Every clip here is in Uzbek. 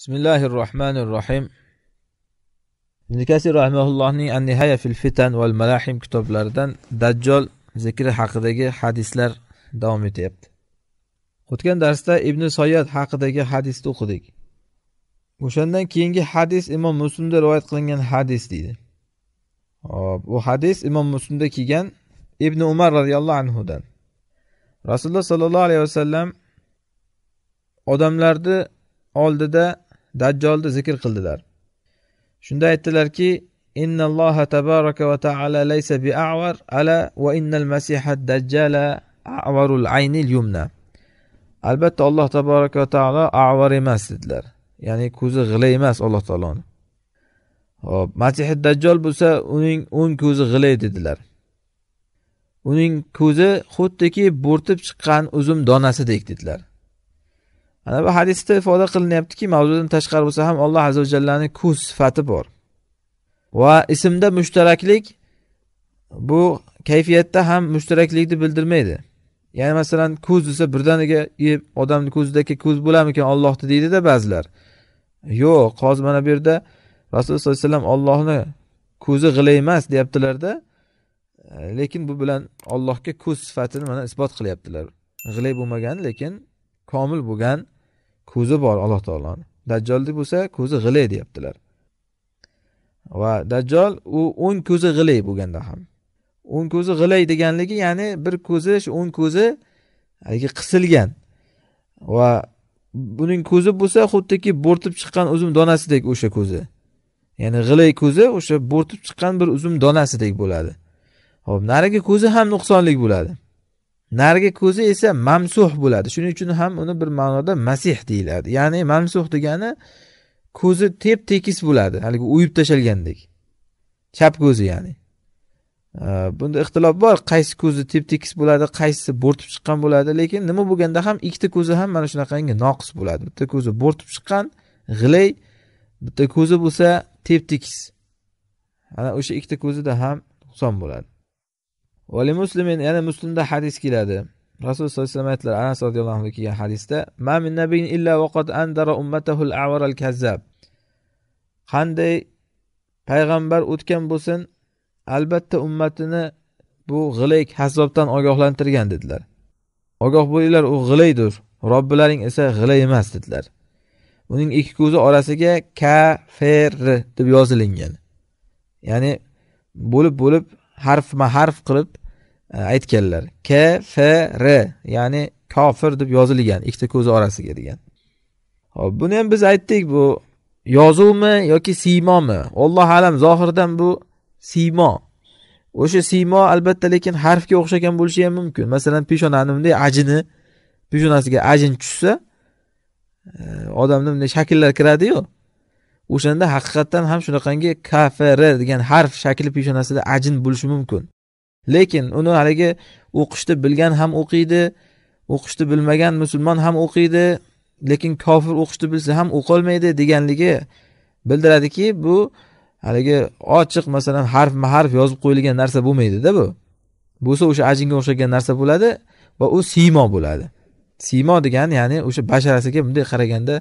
bismillahi rohmanir rohim ibn kasir rahmaullohning an nihaya fil fitan val malahim kitoblaridan dajjol zikri haqidagi hadislar davom etyapti. O'tgan darsda ibn soyat haqidagi hadisni o'qidik. O'shandan keyingi hadis imom muslimda rivoyat qilingan hadis deydi. Hop bu hadis imom muslimda kelgan ibn umar roziyallohu anhudan. Rasululloh sollallohu alayhi vasallam odamlarni oldida dajjolni zikr qildilar. Shunda aytdilarki innalloha tabaraka va taala laysa bi ala va innal masiha dajjala avarul yumna. Albatta alloh taboraka va taolo avar emas dedilar. Ya'ni ko'zi g'ila emas alloh taoloni. Hop masihi dajjol bo'lsa uning o'ng ko'zi g'ilay dedilar. Uning ko'zi xuddiki bo'rtib chiqqan uzum donasidek dedilar. Ana bu hadisda ifoda qilinyaptiki mavzudan tashqari bo'lsa ham alloh azza va jallani ko'z sifati bor. Va ismda mushtaraklik bu kayfiyatda ham mushtaraklikni bildirmaydi. Ya'ni masalan ko'z desa birdaniga odamni ko'zidagi ko'z bo'larmikan ollohni deydida ba'zilar. Yo'q hozir mana bu yerda rasululloh sollallohu alayhi vasallam ollohni ko'zi g'ilay emas deyaptilarda lekin bu bilan ollohga ko'z sifatini mana isbot qilyaptilar. G'ilay bo'lmagan lekin komil bo'lgan ko'zi bor alloh taoloni dajjolni bo'lsa ko'zi g'ilay deyaptilar. Va dajjol u o'ng ko'zi g'ilay bo'lganda ham. O'ng ko'zi g'ilay deganligi ya'ni bir ko'zi shu o'ng ko'zi haligi qisilgan. Va buning ko'zi bo'lsa xuddiki bo'rtib chiqqan uzum donasidek o'sha ko'zi. Ya'ni g'ilay ko'zi o'sha bo'rtib chiqqan bir uzum donasidek bo'ladi. Hop narigi ko'zi ham nuqsonlik bo'ladi. Narigi ko'zi esa mamsuh bo'ladi. Shuning uchun ham uni bir ma'noda masih deyiladi. Ya'ni mamsuh degani ko'zi tep tekis bo'ladi haligi o'yib tashlangandek chap ko'zi ya'ni. Bunda ixtilof bor. Qaysi ko'zi tep tekis bo'ladi qaysisi bo'rtib chiqqan bo'ladi. Lekin nima bo'lganda ham ikkita ko'zi ham mana shunaqangi noqis bo'ladi. Bitta ko'zi bo'rtib chiqqan g'ilay bitta ko'zi bo'lsa tep tekis ana o'sha ikkita ko'zida ham nuqson bo'ladi. Vali muslimin yana muslimda hadis keladi. Rasululloh sollallohu alayhi vasallam aytdilar anas roziyallohu anhu kelgan hadisda ma min nabiyin illa vaqad andara ummatahu al-awar al-kazzab. Qanday payg'ambar o'tgan bo'lsin albatta ummatini bu g'ilay kazzobdan ogohlantirgan dedilar. Ogoh bo'linglar u g'ilaydir robbilaring esa g'ilay emas dedilar. Uning ikki ko'zi orasiga kafir deb yozilingan ya'ni bo'lib bo'lib harfma harf qilib E, aytganlar. K f r ya'ni kofir deb yozilgan ikkita ko'zi orasiga degan. Hop buni ham biz aytdik bu yozuvmi yoki siymomi alloh alam zohirdan bu siymo o'sha siymo albatta lekin harfga o'xshagan bo'lishi ham mumkin. Masalan peshonani bunday ajini peshonasiga ajin tushsa e, odamni bunday shakllar kiradiyu o'shanda haqiqatdan ham shunaqangi kfr degan harf shakli peshonasida ajin bo'lishi mumkin. Lekin uni haligi o'qishni bilgan ham o'qiydi o'qishni bilmagan musulmon ham o'qiydi lekin kofir o'qishni bilsa ham o'qolmaydi deganligi bildiradiki bu haligi ochiq masalan harfma harf yozib qo'yilgan narsa bo'lmaydida bu. Bo'lsa o'sha ajinga o'xshagan narsa bo'ladi va u siymo bo'ladi. Siymo degani ya'ni o'sha basharasiga bunday qaraganda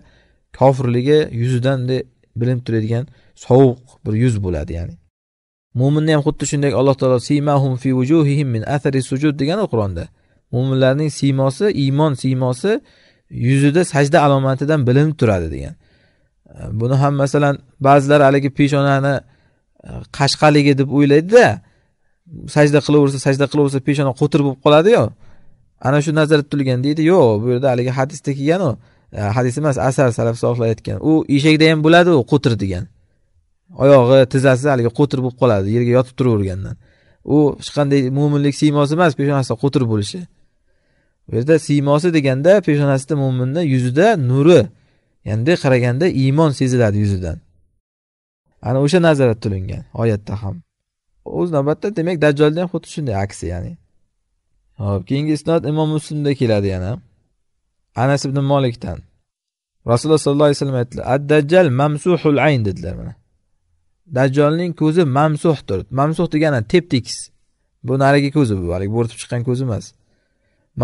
kofirligi yuzidan bunday bilinib turadigan sovuq bir yuz bo'ladi ya'ni. Mo'minni ham xuddi shunday alloh taolo simahum fi vujuhihim min athari sujud degan qur'onda. Mo'minlarning siymosi iymon siymosi yuzida sajda alomatidan bilinib turadi degan. E, buni ham masalan ba'zilar haligi peshonani e, qashqaligi deb o'ylaydida sajda qilaversa sajda qilaversa peshona qo'tir bo'lib qoladiyu ana shu nazarda tutilgan deydi yo'q bu yerda haligi hadisda kelganu e, hadis emas asar salaf solihlar aytgan u eshakda ham bo'ladi u qo'tir degan. Oyog'i tizzasi haligi qo'tir bo'lib qoladi yerga yotib turavergandan. U hech qanday mo'minlik siymosi emas peshonasida qo'tir bo'lishi. Bu yerda siymosi deganda peshonasida mo'minni yuzida nuri ya'ni qaraganda iymon seziladi yuzidan. Ana o'sha nazorat tulingan oyatda ham. O'z navbatda demak dajjolni ham xuddi shunday aksi ya'ni. Hop keyingi isnod imom muslimda keladi yana. Anas ibn molikdan rasululloh sollallohu alayhi vasallam aytdilar ad dajjal mamsuhul ayn dedilar mana. Dajjolning ko'zi mamsuhdir. Mamsuh degani tep tekis. Bu narigi ko'zi bu haligi bo'rtib chiqqan ko'zi emas.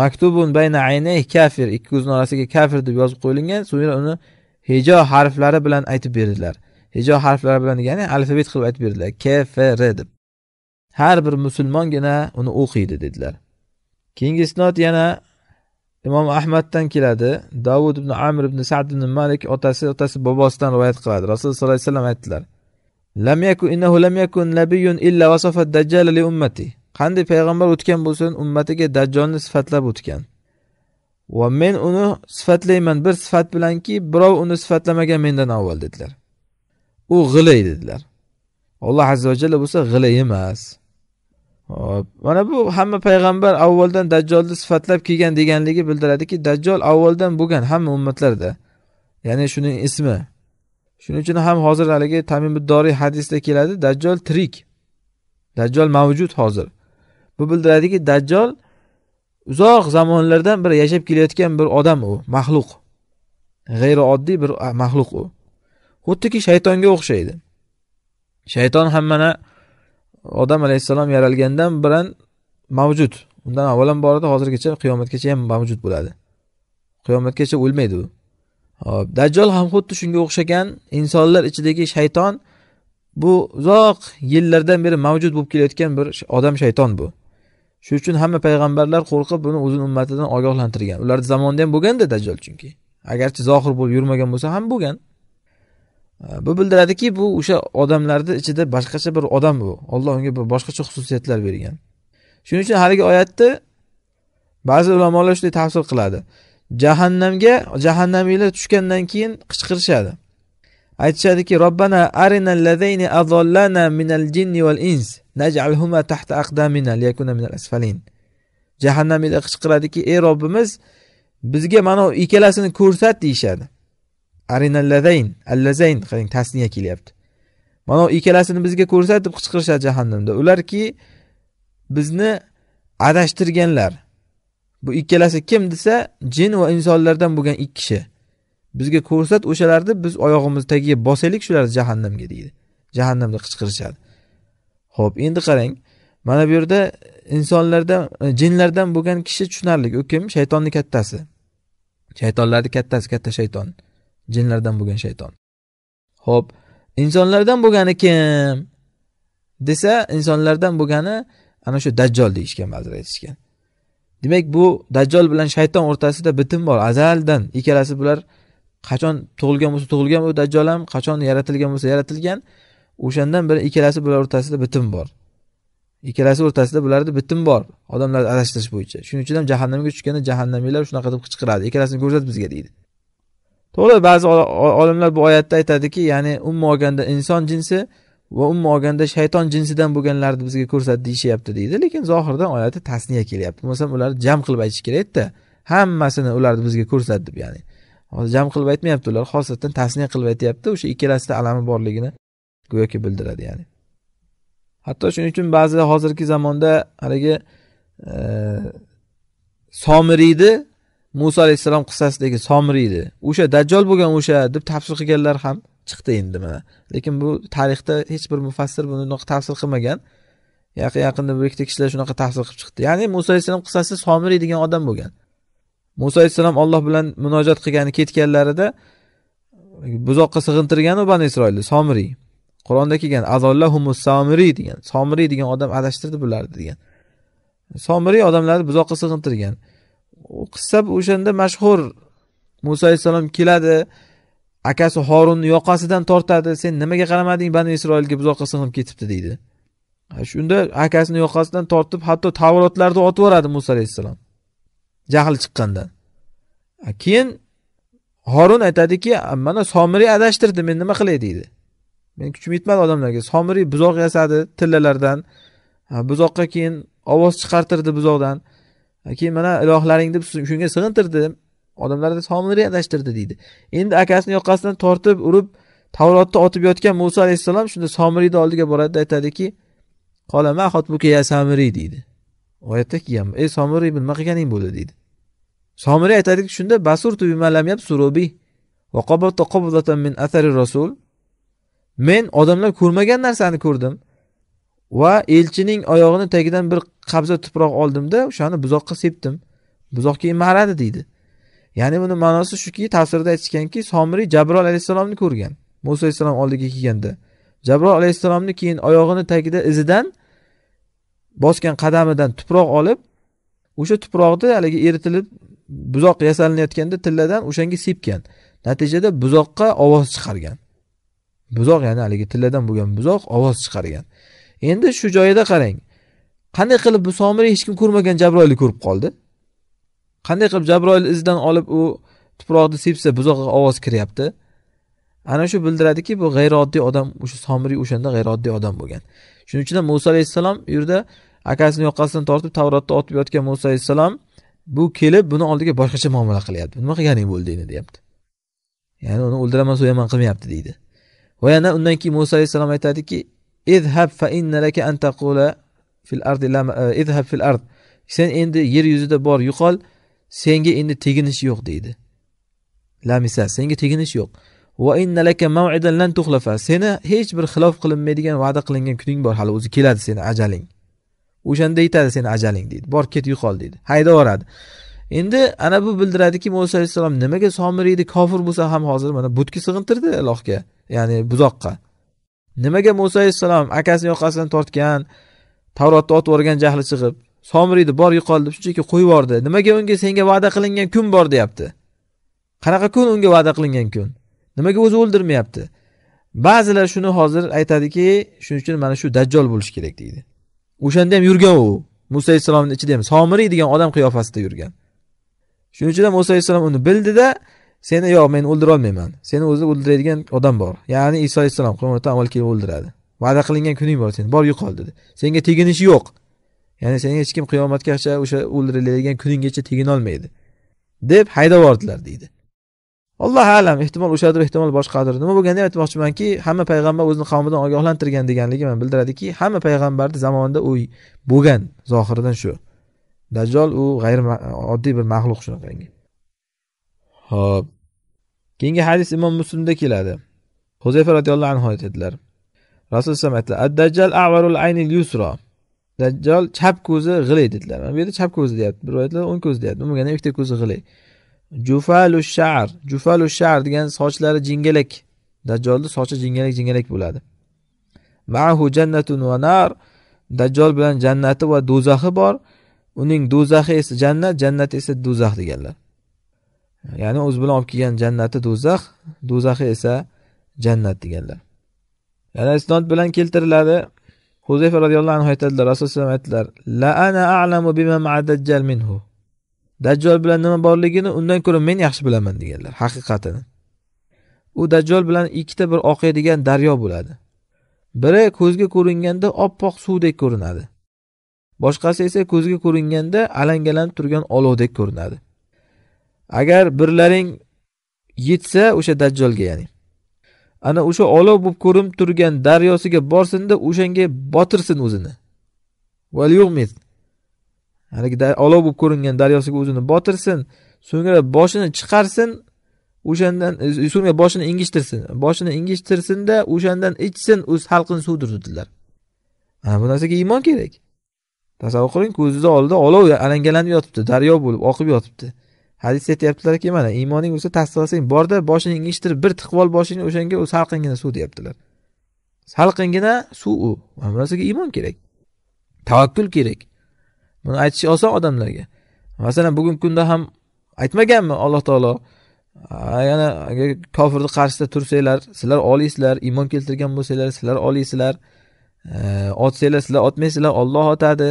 Maktubun bayna aynay kafir. Ikki ko'zini orasiga kafir deb yozib qo'yilgan so'ngra uni hijo harflari bilan aytib berdilar. Hijo harflari bilan degani alfabet qilib aytib berdilar. K f r deb. Har bir musulmongina uni o'qiydi dedilar. Keyingi isnot yana imom ahmaddan keladi. Davud ibn amr ibn sad ibn malik otasi otasi bobosidan rivoyat qiladi. Rasululloh sollallohu alayhi vasallam aytdilar. Lam yakun innahu lam yakun nabiyyun illa vasafa dajjal li ummati qanday payg'ambar o'tgan bo'lsin ummatiga dajjolni sifatlab o'tgan va men uni sifatlayman bir sifat bilanki birov uni sifatlamagan mendan avval dedilar u g'ilay dedilar alloh azza va jalla bo'lsa g'ilay emas hop mana bu hamma payg'ambar avvaldan dajjolni sifatlab kelgan deganligi bildiradiki dajjol avvaldan bo'lgan hamma ummatlarda ya'ni shuning ismi shuning uchun ham hozir haligi tamimiddoriy hadisda keladi dajjol tirik. Dajjol mavjud hozir. Bu bildiradiki dajjol uzoq zamonlardan bir yashab kelayotgan bir odam u maxluq. G'ayrioddiy bir maxluq u. Xuddiki shaytonga o'xshaydi. Shayton ham mana odam alayhissalom yaralgandan bilan mavjud. Undan avvalambor edi hozirgacha qiyomatgacha ham mavjud bo'ladi. Qiyomatgacha o'lmaydi u. hop dajjol ham xuddi shunga o'xshagan insonlar ichidagi shayton bu uzoq yillardan beri mavjud bo'lib kelayotgan bir odam shayton bu. Shuning uchun hamma payg'ambarlar qo'rqib buni o'zini ummatidan ogohlantirgan. Ularni zamonida ham bo'lganda dajjol chunki. Agarchi zohir bo'lib yurmagan bo'lsa ham bo'lgan. Bu bildiradiki bu o'sha odamlarni ichida boshqacha bir odam bu. Olloh unga bir boshqacha xususiyatlar bergan. Shuning uchun haligi oyatni ba'zi ulamolar shunday tafsir qiladi. Jahannamga jahannamiylar tushgandan keyin qichqirishadi. Aytishadiki robbana arina allazayni azollana minal jinni val ins naj'alhuma tahta aqdamina liyakuna minal asfalin. Jahannamiylar qichqiradiki ey robbimiz bizga mana ikkalasini ko'rsat deyishadi. Arinalladayn allazayn qarang tasniya kelyapti. Mana ikkalasini bizga ko'rsatib qichqirishadi jahannamda. Ularki bizni adashtirganlar bu ikkalasi kim desa jin va insonlardan bo'lgan ikki kishi. Bizga ko'rsat o'shalarni biz oyog'imiz tagiga bosaylik shularni jahannamga deydi. Jahannamda qichqirishadi. Ho'p endi qarang. Mana bu yerda insonlardan jinlardan bo'lgan kishi tushunarli. U kim? Shaytonni kattasi. Shaytonlarni kattasi katta shayton. Jinlardan bo'lgan shayton. Ho'p insonlardan bo'lgani kim? Desa insonlardan bo'lgani ana shu dajjol deyishgan ba'zilar aytishgan. Demak bu dajjol bilan shayton o'rtasida bitim bor. Azaldan ikkalasi bular qachon tug'ilgan bo'lsa tug'ilgan bu dajjol ham qachon yaratilgan bo'lsa yaratilgan o'shandan beri ikkalasi bular o'rtasida bitim bor. Ikkalasi o'rtasida bularni bitim bor. Odamlarni adashtirish bo'yicha. Shuning uchun ham jahannamga tushganda jahannamiylar shunaqa deb qichqiradi. Ikkalasini ko'rsat bizga deydi. To'g'ri ba'zi olimlar bu oyatda aytadiki ya'ni umuman olganda inson jinsi va umuman olganda shayton jinsidan bo'lganlarni bizga ko'rsat deyishyapti deydi. Lekin zohirdan oyati tasniya kelyapti. Bo'lmasam ularni jam qilib aytish kerakda. Hammasini ularni bizga ko'rsat deb ya'ni. Hozir jam qilib aytmayapti ular xosatdan tasniya qilib aytyapti. O'sha ikkalasida alami borligini go'yoki bildiradi ya'ni. Hatto shuning uchun ba'zi hozirgi zamonda haligi e, somiriyni muso alayhissalom qissasidagi somiriydi. O'sha dajjol bo'lgan o'sha deb tafsir qilganlar ham chiqdi endi mana lekin bu tarixda hech bir mufassir buni unaqa tafsir qilmagan. Yaqin yaqinda bir ikkita kishilar shunaqa tafsir qilib chiqdi. Ya'ni muso alayhissalom qissasi somiriy degan odam bo'lgan. Muso alayhissalom olloh bilan munojat qilgani ketganlarida buzoqqa sig'intirganu bani isroilni somiriy qur'onda kelgan azollahumus somiriy degan somiriy degan odam adashtirdi bularni degan. Somiriy odamlarni buzoqqa sig'intirgan. U qissa o'shanda mashhur muso alayhissalom keladi. Akasi horunni yoqasidan tortadi. Sen nimaga qaramading? Bani isroilga buzoqqa sig'inib ketibdi deydi. Shunda akasini yoqasidan tortib hatto tavrotlarni otib yuboradi muso alayhissalom. Jahli chiqqandan. Keyin horun aytadiki mana somiriy adashtirdi men nima qilay? deydi. Men kuchim yetmadi odamlarga. Somiriy buzoq yasadi tillalardan. Buzoqqa keyin ovoz chiqartirdi buzoqdan. Keyin mana ilohlaring deb shunga sig'intirdi odamlarni somiriy adashtirdi deydi. Endi akasini yoqasidan tortib urib tavrotni otib yotgan muso alayhissalom shunda somiriyni oldiga boradida aytadiki qolama ya samiriy? deydi. Oyatda kelgan ey somiriy nima qilganing bo'ldi deydi. Somiriy aytadiki shunda basurtu min athari rasul. Men odamlar ko'rmagan narsani ko'rdim va elchining oyog'ini tagidan bir qabza tuproq oldimda o'shani buzoqqa sepdim. Buzoq keyin maradi deydi. Ya'ni buni ma'nosi shuki tafsirda aytishganki somiriy jabrol alayhissalomni ko'rgan. Muso alayhissalom oldiga kelganda. Jabrol alayhissalomni keyin oyog'ini tagida izidan bosgan qadamidan tuproq olib o'sha tuproqni haligi eritilib buzoq yasalinayotganda tilladan o'shanga sepgan. Natijada buzoqqa ovoz chiqargan. Buzoq ya'ni haligi tilladan bo'lgan buzoq ovoz chiqargan. Endi shu joyida qarang qanday qilib bu somiriy hech kim ko'rmagan jabroilni ko'rib qoldi? Qanday qilib jabroil izidan olib u tuproqni sepsa buzoqqa ovoz kiryapti? Ana shu bildiradiki bu g'ayrioddiy odam o'sha somiriy o'shanda g'ayrioddiy odam bo'lgan. Shuning uchun ham muso alayhissalom u yerda akasini yoqasidan tortib tavrotda otib yotgan muso alayhissalom bu kelib buni oldiga boshqacha muomala qilyapti. Nima qilganing bo'ldingni deyapti. Ya'ni uni o'ldiraman so'yaman qilmayapti deydi. Va yana undan keyin muso alayhissalom aytadiki idhab fa innalaka an taqula fil ardi e, idhab fil ard. Sen endi yer yuzida bor yo'qol. Senga endi teginish yo'q deydi. Lamisa senga teginish yo'q. Va innalaka mav'idan lan tuxlafa. Seni hech bir xilof qilinmaydigan va'da qilingan kuning bor. Hali o'zi keladi seni ajaling. O'shanda yetadi seni ajaling deydi. Bor ket yo'qol deydi. Haydab yuboradi. Endi ana bu bildiradiki muso alayhissalom nimaga somiriyni kofir bo'lsa ham hozir mana butga sig'intirdi allohga ya'ni buzoqqa. Nimaga muso alayhissalom akasini yoqasidan tortgan tavrotni otib yuborgan jahli chiqib somiriyni bor yo'qol deb shunchaki qo'yib yubordi. Nimaga unga senga va'da qilingan kun bor deyapti? Qanaqa kun unga va'da qilingan kun? Nimaga o'zi o'ldirmayapti? Ba'zilar shuni hozir aytadiki shuning uchun mana shu dajjol bo'lishi kerak deydi. O'shanda ham yurgan u muso alayhissalomni ichida ham. Somiriy degan odam qiyofasida yurgan. Shuning uchun ham muso alayhissalom uni bildida seni yo'q men o'ldirolmayman. Seni o'zi o'ldiradigan odam bor. Ya'ni iso alayhissalom qiyomatdan avval kelib o'ldiradi. Va'da qilingan kuning bor seni bor yo'qol dedi. Senga teginishi yo'q. Ya'ni seni hech kim qiyomatgacha o'sha o'ldiriladigan kuninggacha teginolmaydi deb haydab yubordilar deydi. Allohu alam ehtimol o'shadir ehtimol boshqadir. Nima bo'lganda ham aytmoqchimanki hamma payg'ambar o'zini qavmidan ogohlantirgan deganligi mana bildiradiki hamma payg'ambarni zamonida u bo'lgan zohiridan shu. Dajjol u g'ayri oddiy bir maxluq shunaqangi ho'p. Keyingi hadis imom muslimda keladi. Huzayfa roziyallohu anhu aytadilar. Rasululloh aytdilar ad dajjal avarul aynil yusro dajjol chap ko'zi g'ilay dedilar. Mana bu yerda chap ko'zi deyapti. Bir rivoyatlarda o'ng ko'zi deyapti. Umuman ikkita ko'zi g'ilay. Jufalu shar. Jufalu shar degan sochlari jingalak. Dajjolni sochi jingalak jingalak bo'ladi. Mahu jannatun va nar. Dajjol bilan jannati va do'zaxi bor. Uning do'zaxi esa jannat jannati esa do'zax deganlar. Ya'ni o'zi bilan olib kelgan jannati do'zax do'zaxi esa jannat deganlar. Yana isnod bilan keltiriladi. Huzayfa roziyallohu anhu aytadilar rasululloh aytdilar la ana a'lamu bima ma'a dajjal minhu. Dajjol bilan nima borligini undan ko'ra men yaxshi bilaman deganlar haqiqatini. U dajjol bilan ikkita bir oqadigan daryo bo'ladi. Biri ko'zga ko'ringanda oppoq suvdek ko'rinadi. Boshqasi esa ko'zga ko'ringanda alangalanib turgan olovdek ko'rinadi. Agar birlaring yetsa o'sha dajjolga ya'ni ana o'sha olov bo'lib ko'rinib turgan daryosiga borsinda o'shanga botirsin o'zini. Haligi olov bo'lib ko'ringan daryosiga o'zini botirsin so'ngra boshini chiqarsin o'shandan e, so'ngra boshini engishtirsin. Boshini engishtirsinda o'shandan ichsin o'z xalqini suvdir dedilar. Mana bu narsaga iymon kerak. Tasavvur qiling ko'zingizni oldida olov alangalanib yotibdi daryo bo'lib oqib yotibdi. Hadisda aytyaptilarki mana iymoning bo'lsa tasdiqlasang borda boshini engishtirib bir tiqib ol boshingni o'shanga u salqingina suv deyaptilar. Salqingina suv u. Mana bu narsaga iymon kerak. Tavakkul kerak. Buni aytish oson odamlarga. Masalan bugungi kunda ham aytmaganmi alloh taolo? Yana agar kofirni qarshisida tursanglar sizlar oliysizlar iymon keltirgan bo'lsanglar sizlar oliysizlar. E, otsanglar sizlar otmaysizlar olloh otadi.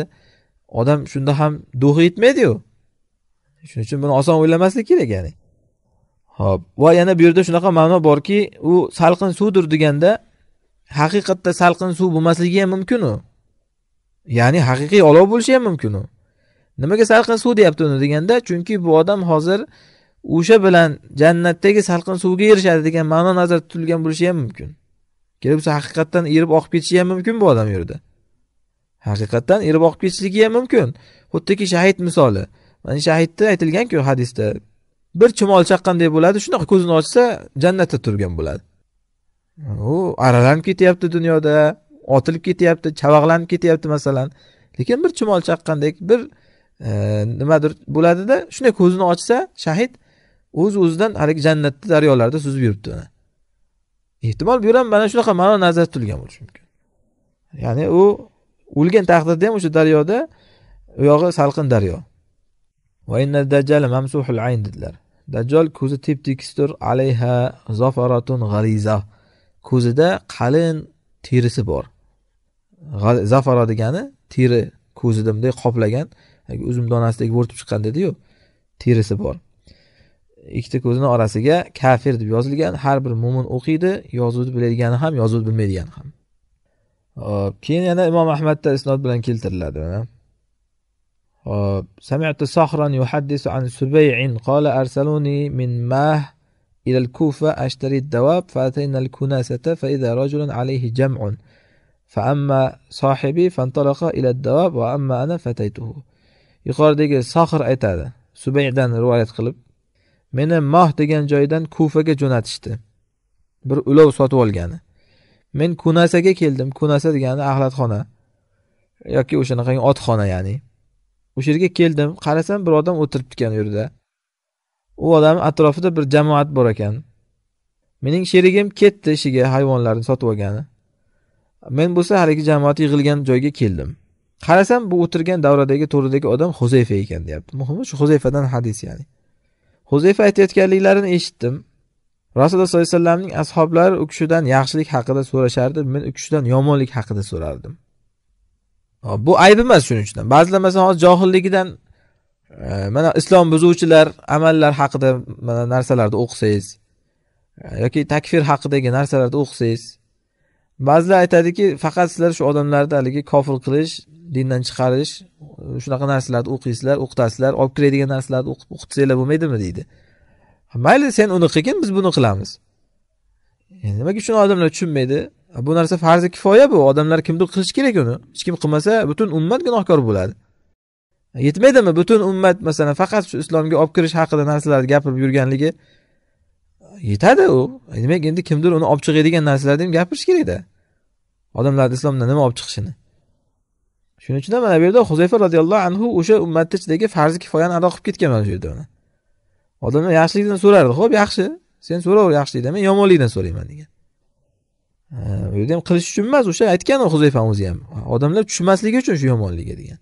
Odam shunda ham do'xi yetmaydiyu. Shuning uchun buni oson o'ylamaslik kerak ya'ni. Ho'p va yana bu yerda shunaqa ma'no borki u salqin suvdir deganda haqiqatda salqin suv bo'lmasligi ham mumkin u. Ya'ni haqiqiy olov bo'lishi ham mumkin u. Nimaga salqin suv deyapti uni deganda chunki bu odam hozir o'sha bilan jannatdagi salqin suvga erishadi degan ma'no nazarda tutilgan bo'lishi ham mumkin. Kelib bo'lsa haqiqatdan erib oqib ketishi ham mumkin bu odam u yerda. Haqiqatdan erib oqib ketishligi ham mumkin. Xuddiki shahid misoli. Mana shahidda aytilganku hadisda bir chumol chaqqanday bo'ladi shunaqa ko'zini ochsa jannatda turgan bo'ladi. U aralanib ketyapti dunyoda otilib ketyapti chavag'lanib ketyapti masalan. Lekin bir chumol chaqqandek bir e, nimadir bo'ladida shunday ko'zini ochsa shahid o'z o'zidan haligi jannatni daryolarda suzib yuribdi ehtimol bu ham mana shunaqa ma'no nazarda tutilgan bo'lishi mumkin. Ya'ni u o'lgan taqdirda ham o'sha daryoda u yog'i salqin daryo. Dedilar. Dajjol ko'zi tep tekisdir alayha zafaratun g'ariza. Ko'zida qalin terisi bor. Zafara degani teri ko'zida bunday qoplagan uzum donasidek bo'rtib chiqqan dediyu terisi bor. Ikkita ko'zini orasiga kafir deb yozilgan har bir mo'min o'qiydi yozuvni biladigan ham yozuvni bilmaydigan ham. Hop keyin yana imom ahmadda isnod bilan keltiriladi سمعت صخرا يحدث عن سبيع قال أرسلوني من ماه إلى الكوفة أشتري الدواب فأتينا الكناسة فإذا رجل عليه جمع فأما صاحبي فانطلق إلى الدواب وأما أنا فتيته yuqoridagi sohir aytadi subaydan rivoyat qilib meni moh degan joydan kufaga jo'natishdi bir ulov sotib olgani men kunasaga keldim kunasa degani axlatxona yoki o'shanaqangi otxona ya'ni o'sha yerga keldim. Qarasam bir odam o'tiribdi u yerda u odam atrofida bir jamoat bor ekan. Mening sherigim ketdi ishiga hayvonlarni sotib olgani. Men bo'lsa haligi jamoat yig'ilgan joyga keldim. Qarasam bu o'tirgan davradagi to'ridagi odam huzayfa ekan deyapti. Muhimi shu huzayfadan hadis ya'ni. Huzayfa aytayotganliklarini eshitdim. Rasululloh sollallohu alayhi vasallamning ashoblari u kishidan yaxshilik haqida so'rashardi men u kishidan yomonlik haqida so'rardim. Bu ayb emas shuning uchun. Ba'zilar masalan hozir johilligidan e, mana islom buzuvchilar amallar haqida mana narsalarni o'qisangiz e, yoki takfir haqidagi narsalarni o'qisangiz ba'zilar aytadiki faqat sizlar shu odamlarni haligi kofir qilish dindan chiqarish e, shunaqa narsalarni o'qiysizlar o'qitasizlar olib kiradigan narsalarni o'qib o'qitsanglar bo'lmaydimi deydi. Mayli sen uni qilgin biz buni qilamiz. Nimaga shuni odamlar tushunmaydi? Bu narsa farzi kifoya bu. Odamlar kimdir qilishi kerak uni? Hech kim qilmasa butun ummat gunohkor bo'ladi. Yetmaydimi? Butun ummat masalan faqat shu islomga olib kirish haqida narsalarni gapirib yurganligi yetadi u. E, demak endi kimdir uni olib chiqadigan narsalarni ham gapirish kerakda odamlarni islomdan nima olib chiqishini. Shuning uchun ham mana bu yerda huzayfa roziyallohu anhu o'sha ummatni ichidagi farzi kifoyani ado qilib ketgan mana shu yerda uni. Odamlar yaxshilikdan so'rardi. Ho'p yaxshi. Sen so'raver yaxshilikdan men yomonlikdan so'rayman degan. Bu yerda ham qilish uchun emas o'sha aytgan huzayfani o'zi ham. Odamlar tushunmasligi uchun shu yomonligi degan.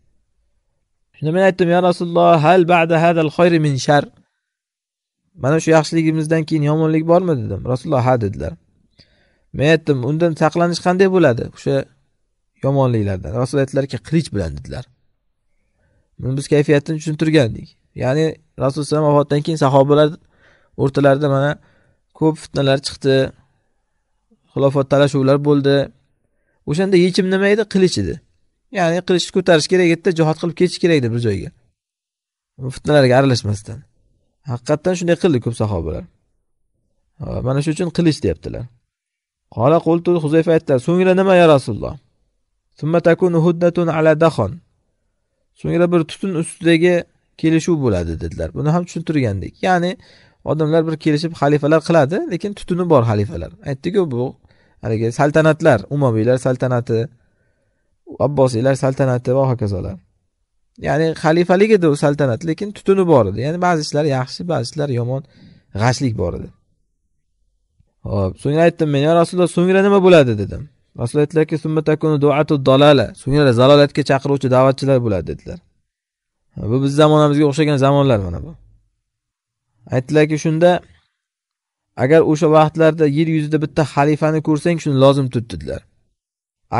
Shunda men aytdim ya rasululloh hal ba'da hadal xayri min shar? Mana shu yaxshiligimizdan keyin yomonlik bormi dedim. Rasululloh ha dedilar. Men aytdim undan saqlanish qanday bo'ladi? O'sha yomonliklardan. Rasul aytdilarki qilich bilan dedilar. Buni biz kayfiyatini tushuntirgandik. Ya'ni rasululloh alayhi vafotidan keyin sahobalar o'rtalarida mana ko'p fitnalar chiqdi. Xilofat talashuvlar bo'ldi. O'shanda yechim nima edi? Qilich edi. Ya'ni qilichni ko'tarish kerak edida jihod qilib ketish kerak edi bir joyga. Fitnalarga aralashmasdan. Haqiqatdan shunday qildi ko'p sahobalar. Mana shu uchun qilich deyaptilar. Qola qultu huzayfa aytdilar so'ngra nima ya rasululloh? So'ngra bir tutun ustidagi kelishuv bo'ladi dedilar. Buni ham tushuntirgandik. Ya'ni odamlar bir kelishib xalifalar qiladi lekin tutuni bor xalifalar. Aytdiku bu haligi saltanatlar umaviylar saltanati abbosiylar saltanati va hokazolar. Ya'ni xalifalik edi u saltanat lekin tutuni bor edi. Ya'ni ba'zi ishlar yaxshi ba'zi ishlar yomon g'ashlik bor edi. Hop so'ngra aytdim men ya rasululloh so'ngra nima bo'ladi? dedim. Rasululloh aytdilarki so'ngra zalolatga chaqiruvchi da'vatchilar bo'ladi dedilar. Bu biz zamonamizga o'xshagan zamonlar mana bu. Aytdilarki shunda agar o'sha vaqtlarda yer yuzida bitta xalifani ko'rsang shuni lozim tut dedilar.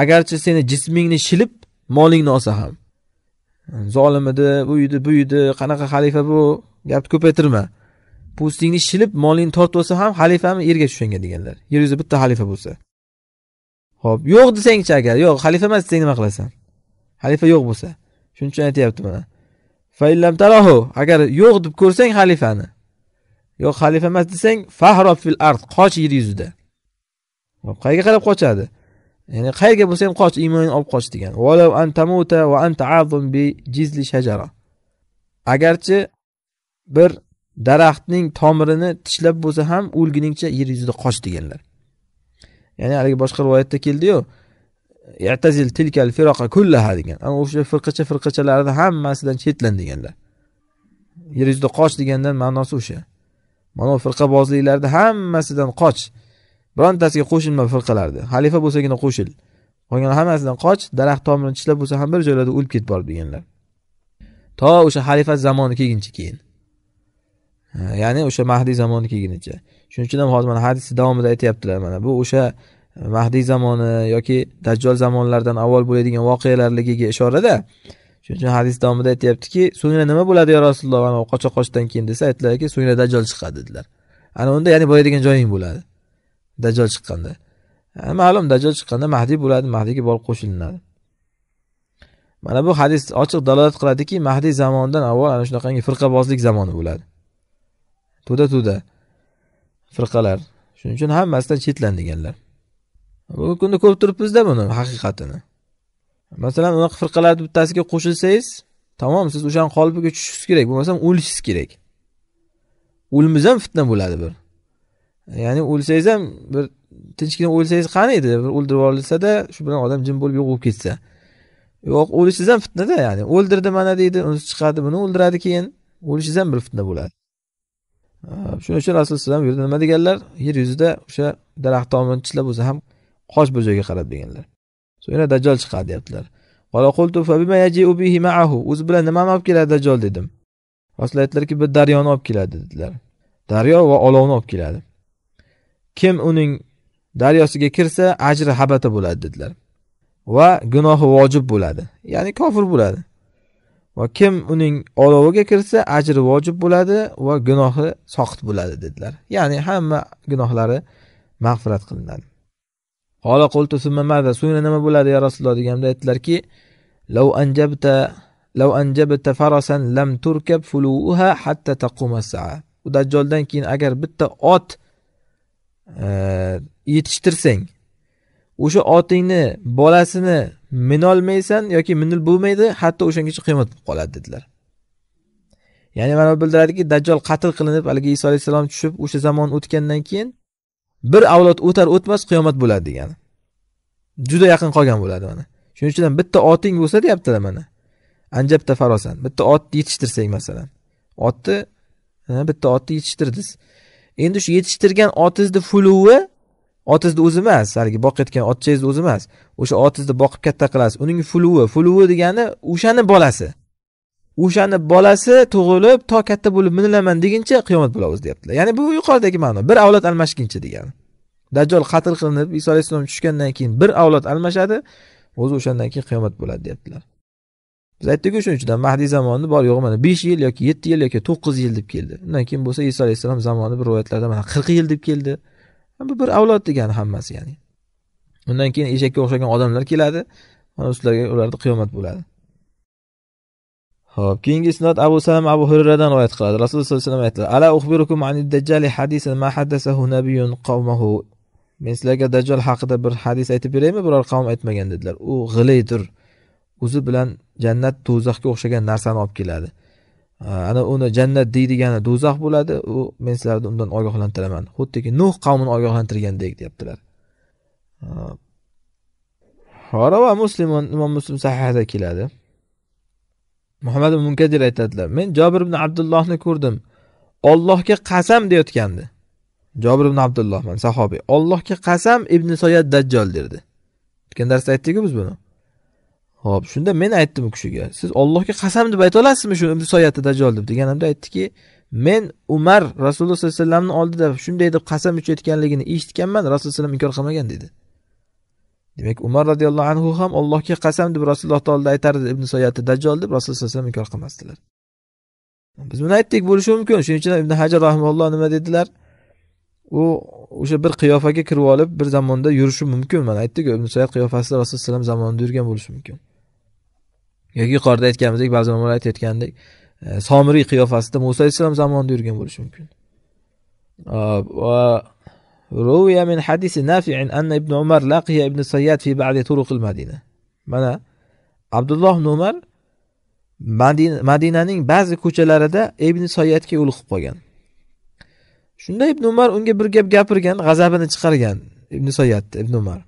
Agarchi seni jismingni shilib molingni olsa ham. Zolim edi bu edi bu edi qanaqa xalifa bu? Gapni ko'paytirma. Po'stingni shilib molingni tortib olsa ham xalifami yerga tushanga deganlar. Yer yuzida bitta xalifa bo'lsa. Ho'p yo'q desangchi agar. Yo'q xalifa emas desang nima qilasan? Xalifa yo'q bo'lsa. Shuning uchun aytyapti mana. Agar yo'q deb ko'rsang xalifani. Yo'q xalifa emas desang fahrob fil ard qoch yer yuzida qayerga qarab qochadi? Ya'ni qayerga bo'lsa ham qoch iymoningni olib qoch degan. Agarchi bir daraxtning tomirini tishlab bo'lsa ham o'lguningcha yer yuzida qoch deganlar. Ya'ni haligi boshqa rivoyatda keldiyu yatazil tilkal firoqa kullaha degan. Ana o'sha firqacha firqachalarni hammasidan chetlan deganlar. Yer yuzida qoch degandan ma'nosi o'sha. Mana bu firqabozliklarni hammasidan qoch. Birontasiga qo'shilma firqalarni xalifa bo'lsagina qo'shil. Qolgan hammasidan qoch daraxt tomirini tishlab bo'lsa ham bir joylarda o'lib ketib bor deganlar. To o'sha xalifa zamoni kelguncha keyin. Ya'ni o'sha mahdiy zamoni kelgunicha. Shuning uchun ham hozir mana hadisni davomida aytyaptilar mana. Bu o'sha mahdiy zamoni yoki dajjol zamonlaridan avval bo'ladigan voqealarligiga ishorada shuning uchun hadis davomida aytyaptiki so'ngra nima bo'ladi yo rasululloh? Ana qocha qochdan keyin desa aytdilarki so'ngra dajjol chiqadi dedilar. Ana unda ya'ni boradigan joying bo'ladi. Dajjol chiqqanda. Ma'lum dajjol chiqqanda mahdiy bo'ladi mahdiyga borib qo'shilinadi. Mana bu hadis ochiq dalolat qiladiki mahdiy zamonidan avval ana shunaqangi firqabozlik zamoni bo'ladi. To'da to'da. Firqalar. Shuning uchun hammasidan chetlan deganlar bugungi kunda ko'rib turibmizda buni haqiqatini. Masalan unaqa firqalarni bittasiga qo'shilsangiz tamom siz o'shani qolipiga tushishingiz kerak bo'lmasam o'lishingiz kerak. O'limiz ham fitna bo'ladi bir. Ya'ni o'lsangiz ham bir tinchgina o'lsangiz qani edi? Bir o'ldirib yuborilsada shu bilan odam jim bo'lib yo'q bo'lib ketsa. Yo'q o'lishingiz ham fitnada ya'ni o'ldirdi mana deydi unisi chiqadi buni o'ldiradi keyin o'lishingiz ham bir fitna bo'ladi. Shuning uchun rasululloh alayhi bu yerda nima deganlar? Yer yuzida o'sha daraxt tomini tishlab bo'lsa ham qoch bir joyga qarab deganlar. So'ngra dajjol chiqadi deyaptilar. O'zi bilan nimani olib keladi dajjol dedim. Rasul aytdilarki bir daryoni olib keladi dedilar. Daryo va olovni olib keladi. Kim uning daryosiga kirsa ajri habata bo'ladi dedilar. Va gunohi vojib bo'ladi. Ya'ni kofir bo'ladi. Va kim uning oloviga kirsa ajri vojib bo'ladi va gunohi soqit bo'ladi dedilar. Ya'ni hamma gunohlari mag'firat qilinadi. qola qultu summa maza so'ngra nima bo'ladi ya rasululloh deganimda aytdilarki lav anjabta lav anjabta farasan lam turkab fuluha hatta taquma saa u dajjoldan keyin agar bitta ot e, yetishtirsang o'sha otingni bolasini minolmaysan yoki minil bo'lmaydi hatto o'shangacha qiyomat bo'lib qoladi dedilar. Ya'ni mana bu bildiradiki dajjol qatl qilinib haligi iso alayhissalom tushib o'sha zamon o'tgandan keyin bir avlod o'tar o'tmas qiyomat bo'ladi degani juda yaqin qolgan bo'ladi mana. Shuning uchun ham bitta oting bo'lsa deyaptilar mana. Anjabda farosan. Bitta ot yetishtirsak masalan. Otni bitta otni yetishtirdiz endi shu yetishtirgan otingizni fuluvi otingizni o'zi emas. Haligi boqayotgan otchangizni o'zi emas. O'sha otingizni boqib katta qilasiz. Uning fuluvi fuluvi degani o'shani bolasi. O'shani bolasi tug'ilib to katta bo'lib minilaman deguncha qiyomat bo'lamiz deyaptilar. Ya'ni bu yuqoridagi ma'no bir avlod almashguncha degani dajjol qatl qilinib iso alayhissalom tushgandan keyin bir avlod almashadi o'zi o'shandan keyin qiyomat bo'ladi deyaptilar. Biz aytdikku shuning uchun mahdiy zamoni bor yo'g'i mana besh yil yoki yetti yil yoki to'qqiz yil deb keldi. Undan keyin bo'lsa iso alayhissalom zamoni bir rivoyatlarda mana qirq yil deb keldi. Bu bir avlod degani hammasi ya'ni. Undan keyin eshakka o'xshagan odamlar keladi. Mana ularga ularda qiyomat bo'ladi. Ho'p keyingi isnod abu salam abu hurradan rivoyat qiladi. Rasululloh sollallohu alayhi vasallam aytdilar ala ukhbirukum anid dajjali hadisan ma haddasahu nabiyyun qawmahu. Men sizlarga dajjol haqida bir hadis aytib beraymi? Biror qavm aytmagan dedilar. U g'ilaydir. O'zi bilan jannat do'zaxga o'xshagan narsani olib keladi. Ana uni jannat deydigani do'zax bo'ladi. U men sizlarni undan ogohlantiraman. Xuddiki nuh qavmini ogohlantirgandek deyaptilar. Va muslim imom muslim sahihada keladi. Muhammad ibn munkadir aytadilar men jobir ibn abdullohni ko'rdim. Ollohga qasam deyotgandi. Jobir ibn abdulloh man sahobiy. Ollohga qasam ibn soyat dajjol derdi. O'tgan darsda aytdikku biz buni. Ho'p shunda men aytdim u kishiga siz ollohga qasam deb ayta olasizmi shu ibn soyatni dajjol deb deganimda aytdiki men umar rasululloh sollallohu alayhi vasallamni oldida shunday deb qasam ichayotganligini eshitganman rasululloh alayhi inkor qilmagan dedi. Demak umar roziyallohu anhu ham allohga qasam deb rasululloh taolo aytardi ibn soyati dajjol deb rasululloh sallallohu alayhi vasallam inkor qilmasdilar. Biz buni aytdik bo'lishi mumkin. Shuning uchun ibn hajar rahimulloh nima dedilar? U o'sha bir qiyofaga kirib olib bir zamonda yurishi mumkin. Mana aytdiku ibn soyat qiyofasida rasululloh alayhi zamonida yurgan bo'lishi mumkin. Yoki yuqorida aytganimizdek ba'zi ulamolar aytayotgandek e, somiriy qiyofasida muso alayhissalom zamonida yurgan bo'lishi mumkin. روي من حديث نافع أن ابن عمر لقي ابن صياد في بعض طرق المدينة mana abdulloh ibn umar madinaning ba'zi ko'chalarida ibn soyatga yo'liqib qolgan shunda ibn umar unga bir gap gapirgan g'azabini chiqargan ibn soyat ibn umar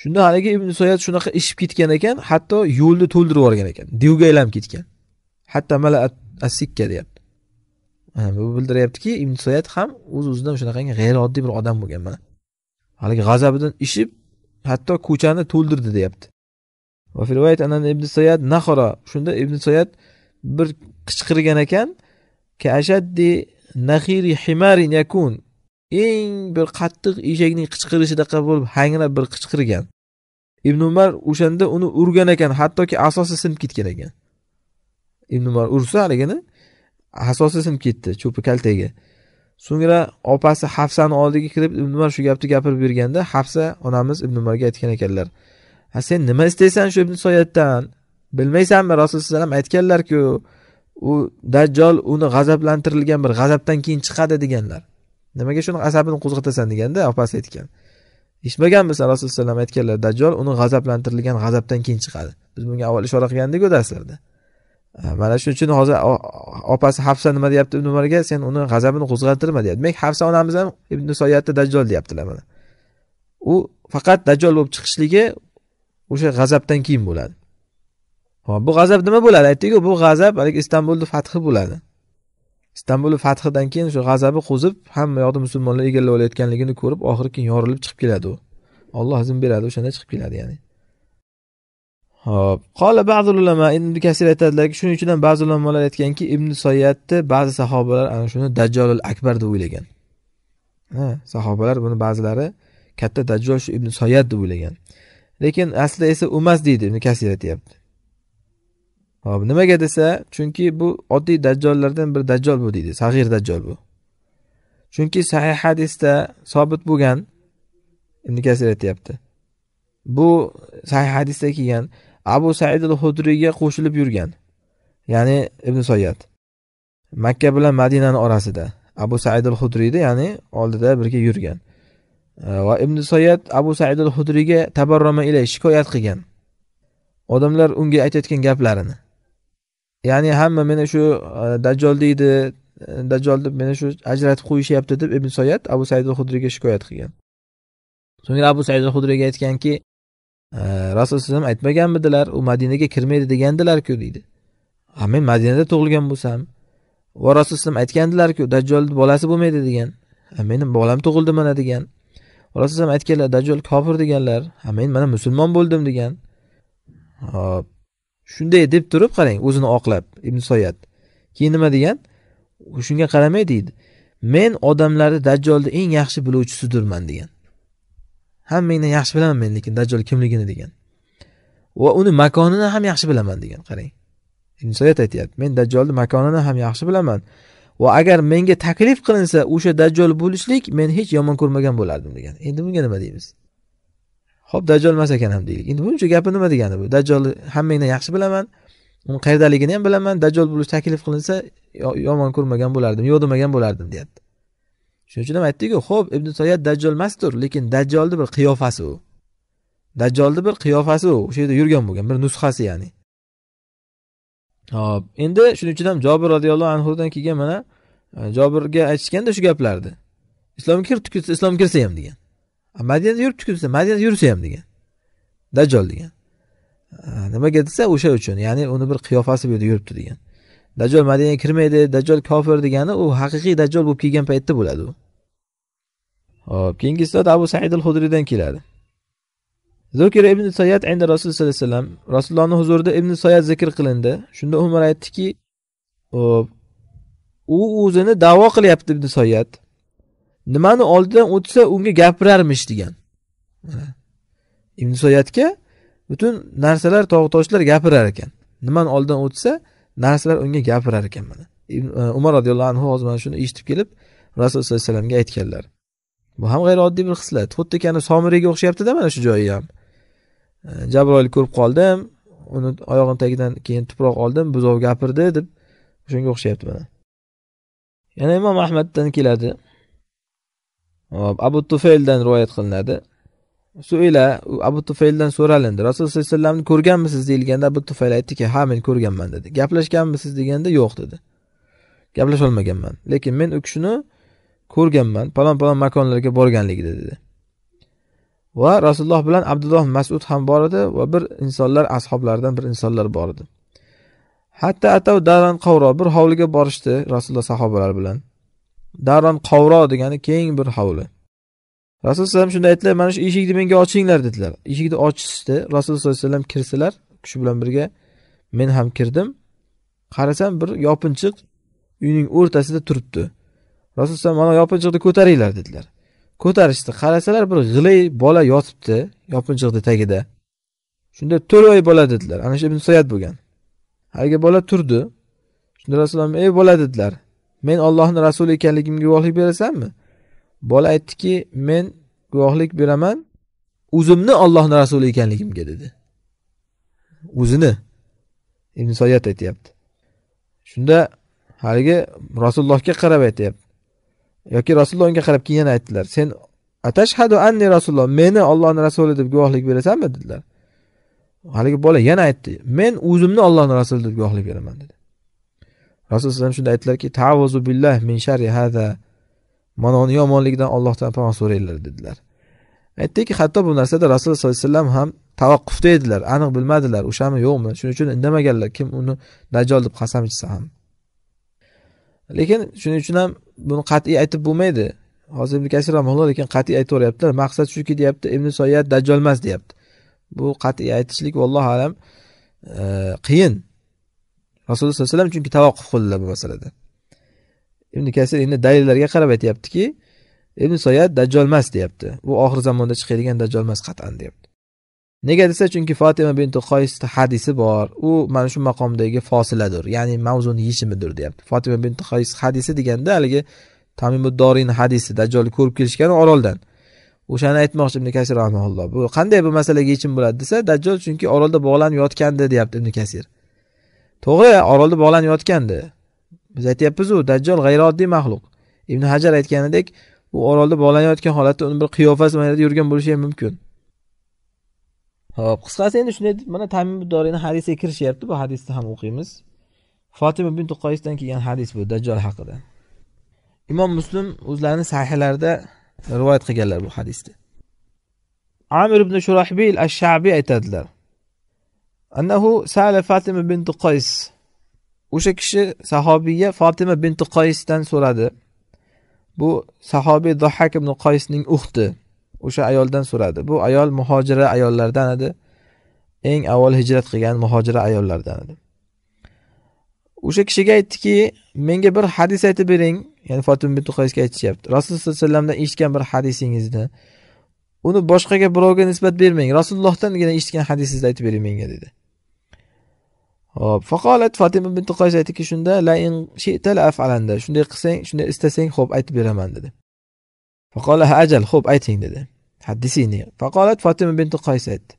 shunda haligi ibn soyat shunaqa ishib ketgan ekan hatto yo'lni to'ldirib yuborgan ekan devga aylanib ketgan hatto mala asikka deyapti bu bildiryaptiki ibn soyat ham o'z o'zidan shunaqangi g'ayrioddiy bir odam bo'lgan mana haligi g'azabidan ishib hatto ko'chani to'ldirdi deyapti. Ibn soyat nahora? Shunda ibn soyat bir qichqirgan ekan kashaddi nahiri himarin yakun. Eng bir qattiq eshakning qichqirishidaqa bo'lib hangrab bir qichqirgan. Ibn umar o'shanda uni urgan ekan hattoki asosi sinib ketgan ekan. Ibn umar ursa haligini asosi sinib ketdi cho'pi kaltaga. So'ngra opasi hafsani oldiga kirib ibn umar shu gapni gapirib berganda hafsa onamiz ibn umarga aytgan ekanlar. Ha sen nima istaysan shu ibn soyatdan? Bilmaysanmi rasululloh alayhi vasallam aytganlarku u dajjol uni g'azablantirilgan bir g'azabdan keyin chiqadi deganlar. Nimaga shuni asabini qo'zg'atasan? deganda opasi aytgan. Eshitmaganmisan? Rasululloh alayhi vasallam aytganlar. Dajjol uni g'azablantirilgan g'azabdan keyin chiqadi. Biz bunga avval ishora qilgandiku darslarda. Mana shuning uchun hozir opasi hafsa nima deyapti ibn umarga sen uni g'azabini qo'zg'altirma deyapti. Demak hafsa onamiz ham ibn soyatni dajjol deyaptilar mana. U faqat dajjol bo'lib chiqishligi o'sha g'azabdan keyin bo'ladi. Hop bu g'azab nima bo'ladi? Aytdikku bu g'azab haligi istanbulni fathi bo'ladi. Istanbulni fathidan keyin shu g'azabi qo'zib hamma yoqda musulmonlar egallab olayotganligini ko'rib oxiri keyin yorilib chiqib keladi u. Olloh izn beradi o'shanda chiqib keladi ya'ni. Hop qola ba'zi ulamo ibn kasir aytadilarki shuning uchun ham ba'zi ulamolar aytganki ibn soyatni ba'zi sahobalar ana shuni dajjolul akbar deb o'ylagan. Ha sahobalar buni ba'zilari katta dajjol shu ibn soyat deb o'ylagan. Lekin aslida esa u emas deydi ibn kasir aytyapti. Hop nimaga desa chunki bu oddiy dajjollardan bir dajjol bu deydi sag'ir dajjol bu. Chunki sahih hadisda sobit bo'lgan ibn kasir aytyapti. Bu sahih hadisda kelgan abu said al hudriyga qo'shilib yurgan ya'ni ibn soyat makka bilan madinani orasida. Abu said al hudriyni ya'ni oldida birga yurgan. Va ibn soyat abu said al hudriyga tabarroma ila shikoyat qilgan. Odamlar unga aytayotgan gaplarini. Ya'ni hamma meni shu e, dajjol deydi e, dajjol deb meni shu ajratib qo'yishyapti deb ibn soyat abu said al hudriyga shikoyat qilgan. So'ngra abu said al hudriyga aytganki rasululloh alayhi aytmaganmidilar u madinaga kirmaydi degandilarku deydi. Ha men madinada tug'ilgan bo'lsam. Va rasululloh aytgandilarku dajjolni bolasi bo'lmaydi degan. Ha meni bolam tug'ildi mana degan. Rasululloh aytganlar dajjol kofir deganlar. Ha men mana musulmon bo'ldim degan. Hop shunday deb turib qarang o'zini oqlab ibn soyat keyin nima degan? Shunga qaramay deydi men odamlarni dajjolni eng yaxshi biluvchisidirman degan. Hammangdan yaxshi bilaman men lekin dajjol kimligini degan. Va uni makonini ham yaxshi bilaman degan qarang. Insoyat aytyapti men dajjolni makonini ham yaxshi bilaman. Va agar menga taklif qilinsa o'sha dajjol bo'lishlik men hech yomon ko'rmagan bo'lardim degan. Endi bunga nima deymiz? Ho'p dajjol emas ekan ham deylik. Endi buncha gapi nima degani bu? Dajjolni hammangdan yaxshi bilaman uni qayerdaligini ham bilaman. Dajjol bo'lish taklif qilinsa yomon ko'rmagan bo'lardim yo'q demagan bo'lardim deyapti. Shuning uchun ham aytdiku ho'p ibn soyat dajjol emasdir lekin dajjolni bir qiyofasi u. Dajjolni bir qiyofasi u. O'sha yerda yurgan bo'lgan bir nusxasi ya'ni. Hop endi shuning uchun ham jobir roziyallohu anhudan kelgan mana e, jobirga aytishganda shu gaplarni islomga kirib tukilsa islomga kirsa ham degan. Madinada yurib tukilsa madinada yursa ham degan. Dajjol degan. E, nimaga desa o'sha uchun ya'ni uni bir qiyofasi bu yerda yuribdi degan. Dajjol madinaga kirmaydi dajjol kofir degani u haqiqiy dajjol bo'lib kelgan paytda bo'ladi u. Hop keyingi istot abu said al hudriydan keladi. Zukira ibn soyat endi rasululloh sallallohu alayhi vasallam rasulullohni huzurida ibn soyat zikr qilindi. Shunda umar aytdiki u o'zini davo qilyapti ibn soyat nimani oldidan o'tsa unga gapirarmish degan. Ibn soyatga butun narsalar tog' toshlar gapirar ekan. Nimani oldidan o'tsa narsalar unga gapirar ekan mana. E, Umar roziyallohu anhu hozir mana shuni eshitib kelib rasululloh sallallohu alayhi vasallamga aytganlar. Bu ham g'ayrioddiy bir xislat. Xuddi kani somiriyga o'xshayaptida mana shu joyi ham. E, jabroil ko'rib qoldim uni oyog'ini tagidan keyin tuproq oldim buzov gapirdi deb shunga o'xshayapti mana. Yana imom ahmaddan keladi. Hop abu tufayldan rivoyat qilinadi. Suila abu tufayldan so'ralindi. Rasululloh sallallohu alayhi vasallamni ko'rganmisiz deyilganda abu tufayl aytdiki ha men ko'rganman dedi. Gaplashganmisiz deganda yo'q dedi. Gaplasholmaganman. Lekin men u kishini ko'rganman palon palon makonlarga borganligida dedi. Va rasululloh bilan abdulloh masud ham bor edi va bir insonlar ashoblaridan bir insonlar bor edi. Hatto atav daron qavro bir hovliga borishdi rasululloh sahobalar bilan. Daron qavro degani keng bir hovli. Rasululloh alayhi shunda aytdilar mana shu eshikni menga ochinglar dedilar. Eshikni ochishdi. Rasululloh sollallohu alayhi vasallam kirsalar kishi bilan birga men ham kirdim. Qarasam bir yopinchiq uyning o'rtasida turibdi. Rasululloh mana yopinchiqni ko'taringlar dedilar. Ko'tarishdi. Qarasalar bir g'ilay bola yotibdi yopinchiqni tagida. Shunda to'rvoy bola dedilar. Ana shu ibn soyat bo'lgan. Haligi bola turdi. Shunda rasululloh ey bola dedilar. Men ollohni rasuli ekanligimga guvohlik berasanmi? Bola aytdiki men guvohlik beraman o'zimni ollohni rasuli ekanligimga dedi. O'zini ibn soyat aytyapti. Shunda haligi rasulullohga qarab aytyapti. Yoki rasululloh unga qarab keyin yana aytdilar sen atashhadu anni rasululloh meni ollohni rasuli deb guvohlik berasanmi? dedilar. Haligi bola yana aytdi men o'zimni ollohni rasuli deb guvohlik beraman dedi. Rasululloh alayhi shunda aytdilarki tavazu billah min sharri hada manoni yomonlikdan yomonligidan ollohdan panoh so'ranglar dedilar. Aytdiki hatto bu narsada rasululloh sollallohu alayhi vasallam ham tavaqqufda edilar aniq bilmadilar o'shami yo'qmi shuning uchun indamaganlar kim uni dajjol deb qasam ichsa ham. Lekin shuning uchun ham buni qat'iy aytib bo'lmaydi. Hozir ibn kasir rahmulloh lekin qat'iy aytaveryaptilar maqsad shuki deyapti ibn soyat dajjol emas deyapti. Bu qat'iy aytishlik vallohu alam e, qiyin. Rasululloh sallallohu alayhi vasallam chunki tavaqquf qildilar bu masalada. Ibn kasir endi dalillarga qarab aytyaptiki ibn soyat dajjol emas deyapti. U oxir zamonda chiqadigan dajjol emas qat'an deyapti. Nega desa chunki fotima binti qoysni hadisi bor. U mana shu maqomdagi fosiladir ya'ni mavzuni yechimidir deyapti. Fotima binti qoys hadisi deganda haligi tamimuddoriyni hadisi dajjolni ko'rib kelishgan oroldan. O'shani aytmoqchi ibn kasir rahmaulloh bu qanday bu masalaga yechim bo'ladi desa dajjol chunki orolda bog'lanib yotgandi deyapti ibn kasir. To'g'ri orolda bog'lanib yotgandi biz aytyapmizu dajjol g'ayrioddiy maxluq. Ibn hajar aytganidek u orolda bog'lanayotgan holatda uni bir qiyofasi manada yurgan bo'lishi ham mumkin. Ho'p qisqasi endi shunday deb mana tamimuddorini hadisiga kirishyapti. Bu hadisni ham o'qiymiz. Fotima bin qoyisdan kelgan hadis bu dajjol haqida. Imom muslim o'zlarini sahihlarida rivoyat qilganlar bu hadisni amir ibn shurahbil ash shabiy aytadilar. Annahu sala fatima bin qays o'sha kishi sahobiyga fotima binti qoyisdan so'radi. Bu sahobiy dohak ibn qoyisning uxti. O'sha ayoldan so'radi. Bu ayol muhojira ayollardan edi. Eng avval hijrat qilgan muhojira ayollardan edi. O'sha kishiga aytdiki menga bir hadis aytib bering. Ya'ni fotima binti qoyisga aytishyapti. Rasululloh sallallohu alayhi vasallamdan eshitgan bir hadisingizni uni boshqaga birovga nisbat bermang. Rasulullohdangina eshitgan hadisingizni aytib bering menga dedi. Hop faqolat fotima binti qays aytdiki shunda la in la afalanda shunday qilsang shunday istasang ho'p aytib beraman dedi. Faqola ajal ho'p ayting dedi. Haddisini. Faqolat fotima binti qays aytdi.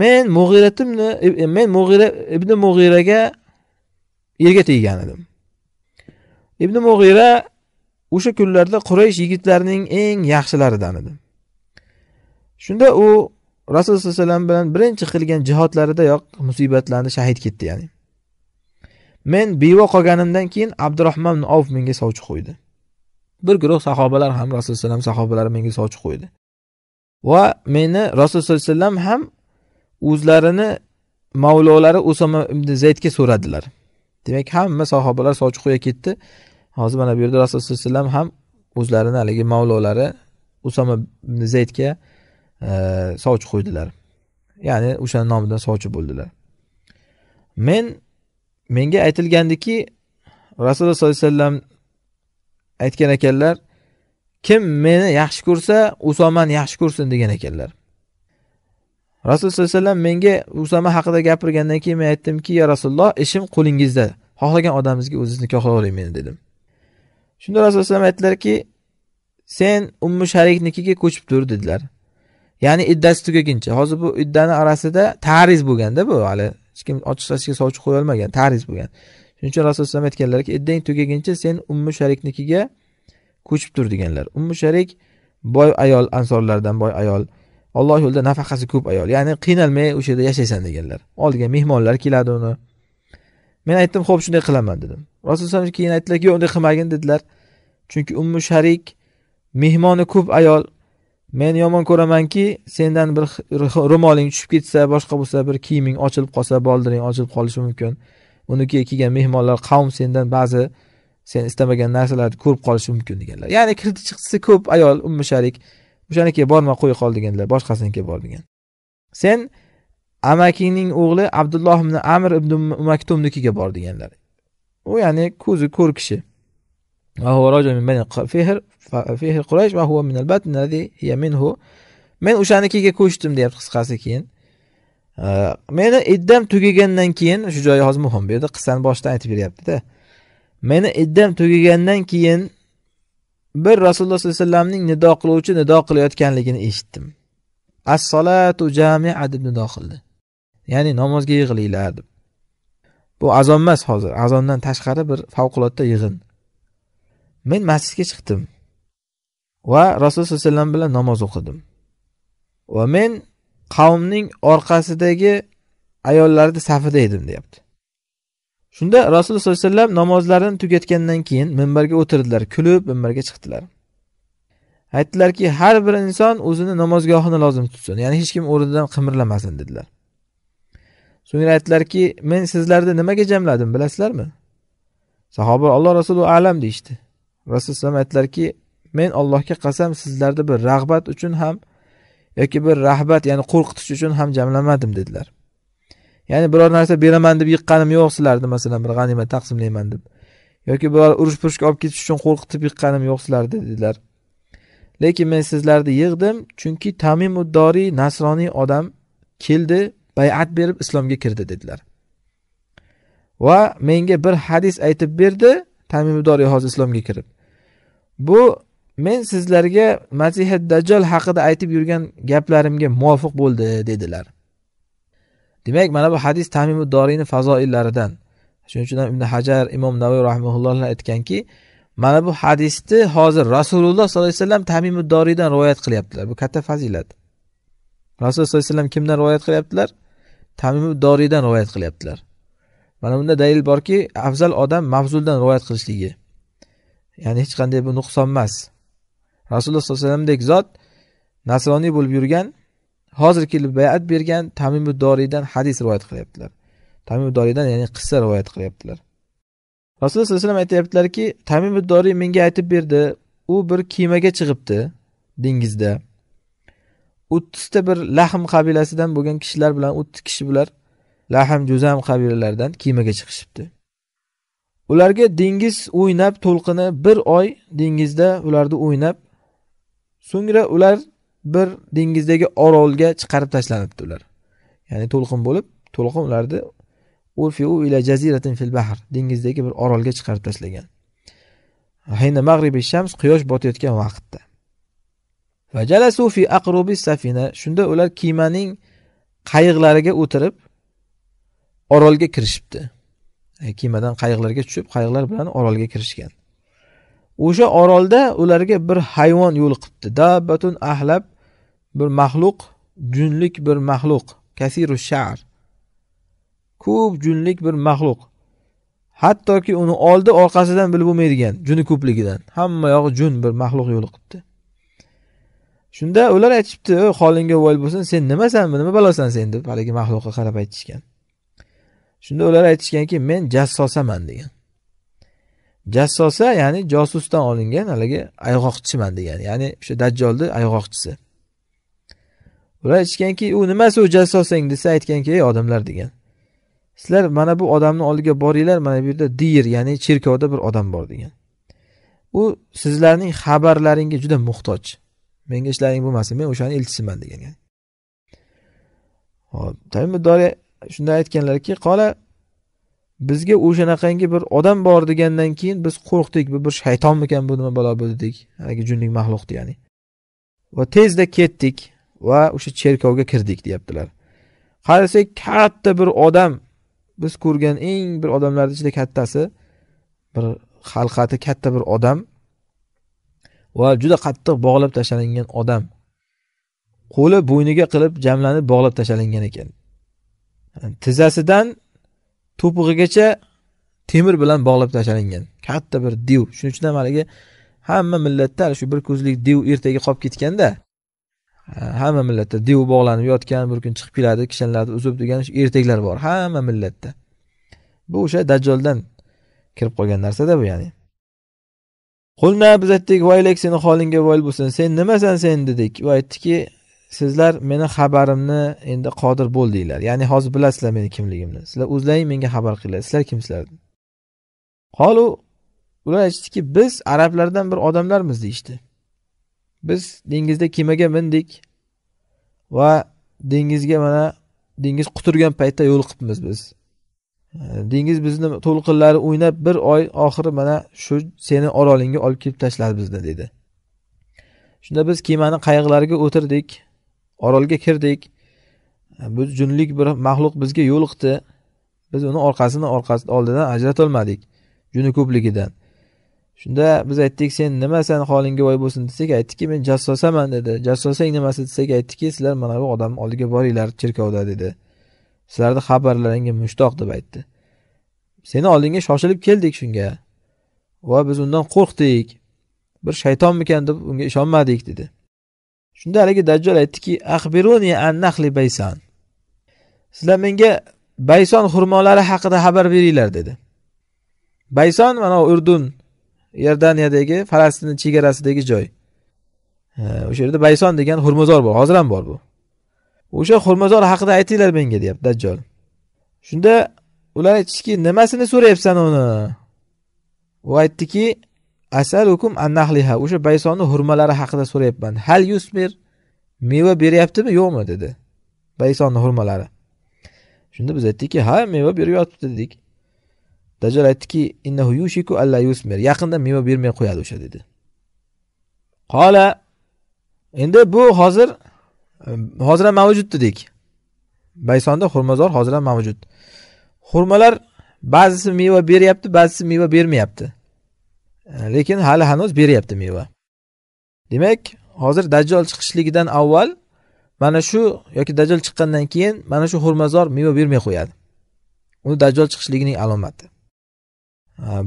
Men mug'iratimni men mug'ira ibn mug'iraga yerga teggan edim. Ibn mug'ira o'sha kunlarda quraysh yigitlarining eng yaxshilaridan edi shunda u rasululloh sallallohu alayhi vasallam bilan birinchi qilgan jihodlaridayoq musibatlandi shahid ketdi ya'ni. Men beva qolganimdan keyin abdurahmon avf menga sovchi qo'ydi. Bir guruh sahobalar ham rasululloh alayhi vasallam sahobalari menga sovchi qo'ydi. Va meni rasululloh sallallohu alayhi vasallam ham o'zlarini mavlolari usama ibn zaydga so'radilar. Demak hamma sahobalar sovchi qo'ya ketdi. Hozir mana bu yerda rasululloh sallallohu alayhi vasallam ham o'zlarini haligi mavlolari usama ibn zaydga sovchi qo'ydilar. Ya'ni o'shani nomidan sovchi bo'ldilar. Men menga aytilgandiki rasululloh sollallohu alayhi vasallam aytgan ekanlar kim meni yaxshi ko'rsa usomani yaxshi ko'rsin degan ekanlar. Rasululloh sallallohu alayhi vasallam menga usoma haqida gapirgandan keyin men aytdimki ya rasululloh ishim qo'lingizda. Xohlagan odamingizga o'zingiz nikohlavering meni dedim. Shunda rasululloh alayhi vasallam aytdilarki sen ummu shariknikiga ko'chib tur dedilar. Ya'ni iddasi tugaguncha. Hozir bu iddani orasida tariz bo'lganda bu hali. Hech kim ochiq sovchi sovchi qo'yolmagan tariz bo'lgan. Shuning uchun rasululloh alayhi aytganlarki iddang tugaguncha sen ummu shariknikiga ko'chib tur deganlar. Ummu sharik boy ayol ansorlardan boy ayol. Alloh yo'lida nafaqasi ko'p ayol. Ya'ni qiynalmay o'sha yerda yashaysan deganlar. Oldiga mehmonlar keladi uni. Men aytdim ho'p shunday qilaman dedim. Rasululloh keyin aytdilarki yo'q unday qilmagin dedilar. Chunki ummu sharik mehmoni ko'p ayol. Men yomon ko'ramanki sendan bir ro'moling tushib ketsa boshqa bo'lsa bir kiyiming ochilib qolsa boldiring ochilib qolishi mumkin. Unikiga kelgan mehmonlar qavm sendan ba'zi sen istamagan narsalarni ko'rib qolishi mumkin deganlar. Ya'ni kirdi chiqdisi ko'p ayol ummu sharik o'shanikiga borma qo'ya qol deganlar boshqasinikiga bor degan. Sen amakingning o'g'li abdulloh ibn amir ibn maktumnikiga bor deganlar. U ya'ni ko'zi ko'r kishi. Men o'shanikiga ko'chdim deyapti qisqasi keyin. Meni iddam tugagandan keyin shu joyi hozir muhim bu yerda qissani boshidan aytib beryaptida. Meni iddam tugagandan keyin bir rasululloh sollallohu alayhi vasallamning nido qiluvchi nido qilayotganligini eshitdim. As solatu jamia deb nido qildi. Ya'ni namozga yig'ilinglar deb. Bu azon emas hozir. Azondan tashqari bir favqulodda yig'in. Men masjidga chiqdim. Va rasululloh sallallohu alayhi vasallam bilan namoz o'qidim. Va men qavmning orqasidagi ayollarni safida edim deyapti. Shunda rasululloh sollallohu alayhi vasallam namozlarini tugatgandan keyin minbarga o'tirdilar kulib minbarga chiqdilar. Aytdilarki har bir inson o'zini namozgohini lozim tutsin ya'ni hech kim o'rnidan qimirlamasin dedilar. So'ngra aytdilarki men sizlarni nimaga jamladim bilasizlarmi? Sahoba alloh rasuli alam deyishdi. Rasululloh alayhi aytdilarki men allohga qasam sizlarni bir rag'bat uchun ham yoki bir rahbat ya'ni qo'rqitish uchun ham jamlamadim dedilar. Ya'ni biror narsa beraman deb yiqqanim yo'q sizlarni masalan bir g'animat taqsimlayman deb. Yoki biror urush purushga olib ketish uchun qo'rqitib yiqqanim yo'q sizlarni dedilar. Lekin men sizlarni yig'dim chunki tamim uddoriy nasroniy odam keldi bayat berib islomga kirdi dedilar. Va menga bir hadis aytib berdi tamim uddoriy hozir islomga kirib. Bu men sizlarga masihi dajjol haqida aytib yurgan gaplarimga muvofiq bo'ldi dedilar. Demak mana bu hadis tamimi doriyni fazoillaridan. Shuning uchun ham ibn hajar imom navoiy rahmaullohlar aytganki mana bu hadisni hozir rasululloh sollallohu alayhi vasallam tamimi doriydan rivoyat qilyaptilar. Bu katta fazilat. Rasululloh sollallohu alayhi vasallam kimdan rivoyat qilyaptilar? Tamimi doriydan rivoyat qilyaptilar. Mana bunda dalil borki afzal odam mavzuldan rivoyat qilishligi ya'ni hech qanday bu nuqson emas. Rasululloh sollallohu alayhi vasallamdek zot nasroniy bo'lib yurgan hozir kelib bayat bergan tamimu doriydan hadis rivoyat qilyaptilar. Tamimu doriydan ya'ni qissa rivoyat qilyaptilar. Rasululloh sallallohu alayhi vasallam aytyaptilarki tamimu doriy menga aytib berdi u bir kemaga chiqibdi dengizda. O'ttizta bir lahm qabilasidan bo'lgan kishilar bilan o'ttiz kishi bular lahm juzam qabilalaridan kemaga chiqishibdi. Ularga dengiz o'ynab to'lqini bir oy dengizda ularni o'ynab so'ngra ular bir dengizdagi orolga chiqarib tashlanibdi ular ya'ni to'lqin bo'lib to'lqin ularni urfiu ila jaziratin fil bahr dengizdagi bir orolga chiqarib tashlagan. Hayna mag'ribi shams quyosh botayotgan vaqtda. Va jalasu fi aqrubi safina shunda ular kemaning qayiqlariga o'tirib orolga kirishibdi. E, kemadan qayiqlarga tushib qayiqlar bilan orolga kirishgan. O'sha orolda ularga bir hayvon yo'liqibdi dabbatun ahlab bir maxluq junlik bir maxluq. Kasiru shar. Ko'p junlik bir maxluq. Hattoki uni oldi orqasidan bilib bo'lmaydigan juni ko'pligidan. Hamma yog'i jun bir maxluq yo'liqibdi shunda ular aytishibdi holingga voy bo'lsin sen nimasan nima balosan sen? deb haligi maxluqqa qarab aytishgan. Shunda ular aytishganki men jassosaman degan. Jassosa ya'ni josusdan olingan haligi ayg'oqchiman degan. Ya'ni o'sha dajjolni ayg'oqchisi. Ular aytishganki u nimasi u jassosang? desa aytganki ey odamlar degan. Sizlar mana bu odamni oldiga boringlar mana bu yerda dir ya'ni cherkovda bir odam bor degan. U sizlarning xabarlaringga juda muhtoj. Menga ishlaring bo'lmasin men o'shani elchisiman degan. Hop dori shunda aytganlarki qola bizga o'shanaqangi bir odam bor degandan keyin biz qo'rqdik bu bir shaytonmikan bu nima balo bu dedik. Haligi junlik maxluqni ya'ni. Va tezda ketdik va o'sha cherkovga kirdik deyaptilar. Qarasak katta bir odam biz ko'rgan eng bir odamlarni ichida kattasi bir xalqati katta bir odam va juda qattiq bog'lab tashlangan odam. Qo'li bo'yniga qilib jamlanib bog'lab tashlangan ekan. Tizzasidan to'pig'igacha temir bilan bog'lab tashlangan katta bir div. Shuning uchun ham haligi hamma millatda shu bir ko'zlik div ertaga qolib ketganda hamma millatda div bog'lanib yotgan bir kun chiqib keladi kishanlarni uzib degan ertaklar bor hamma millatda. Bu o'sha dajjoldan kirib qolgan narsada bu ya'ni. Qulna biz aytdik voylak seni holingga voyl bo'lsin. Sen nimasan sen dedik. U aytdiki sizlar meni xabarimni endi qodir bo'ldinglar ya'ni hozir bilasizlar meni kimligimni. Sizlar o'zlaring menga xabar qilinglar. Sizlar kimsizlar? Qolu ular aytishdiki biz arablardan bir odamlarmiz deyishdi. Biz dengizda kemaga mindik va dengizga mana dengiz quturgan paytda yo'liqibmiz biz. Dengiz bizni to'lqinlari o'ynab bir oy oxiri mana shu seni orolingga olib kelib tashladi bizni dedi. Shunda biz kemani qayiqlariga o'tirdik. Orolga kirdik. Biz junlik bir maxluq bizga yo'liqdi. Biz uni orqasini orqasi oldidan ajratolmadik juni ko'pligidan. Shunda biz aytdik sen nimasan holingga voy bo'lsin desak aytdiki men jassosaman dedi. Jassosang nimasi desak aytdiki sizlar mana bu odamni oldiga boringlar cherkovda dedi. Sizlarni xabarlaringga mushtoq deb aytdi. Seni oldingga shoshilib keldik shunga. Va biz undan qo'rqdik. Bir shaytonmikan deb unga ishonmadik dedi. Shunda haligi dajjol aytdiki axbiruni an nahli baysan. Sizlar menga bayson xurmolari haqida xabar beringlar dedi. Bayson mana urdun iordaniyadagi falastin chegarasidagi joy. O'sha yerda bayson degan xurmozor bor hozir ham bor bu. O'sha xurmozor haqida aytinglar menga deyapti dajjol. Shunda ular aytishdiki nimasini so'rayapsan uni? U aytdiki asalukum annahliha. O'sha baysonni hurmalari haqida so'rayapman. Hal yusmir? Meva beryaptimi? Yo'qmi? dedi. Baysonni hurmalari. Shunda biz aytdikki ha meva beryapti dedik. Dajjal aytdiki innahu yushiku alla yusmir. Yaqinda meva bermay qo'yadi o'sha dedi. Qola endi bu hozir hozir ham mavjud dedik. Baysonda xurmozor hozir ham mavjud. Xurmalar ba'zisi meva beryapti ba'zisi meva bermayapti. Lekin hali hanuz beryapti meva. Demak hozir dajjol chiqishligidan avval mana shu yoki dajjol chiqqandan keyin mana shu xurmazor meva bermay qo'yadi. Uni dajjol chiqishligining alomati.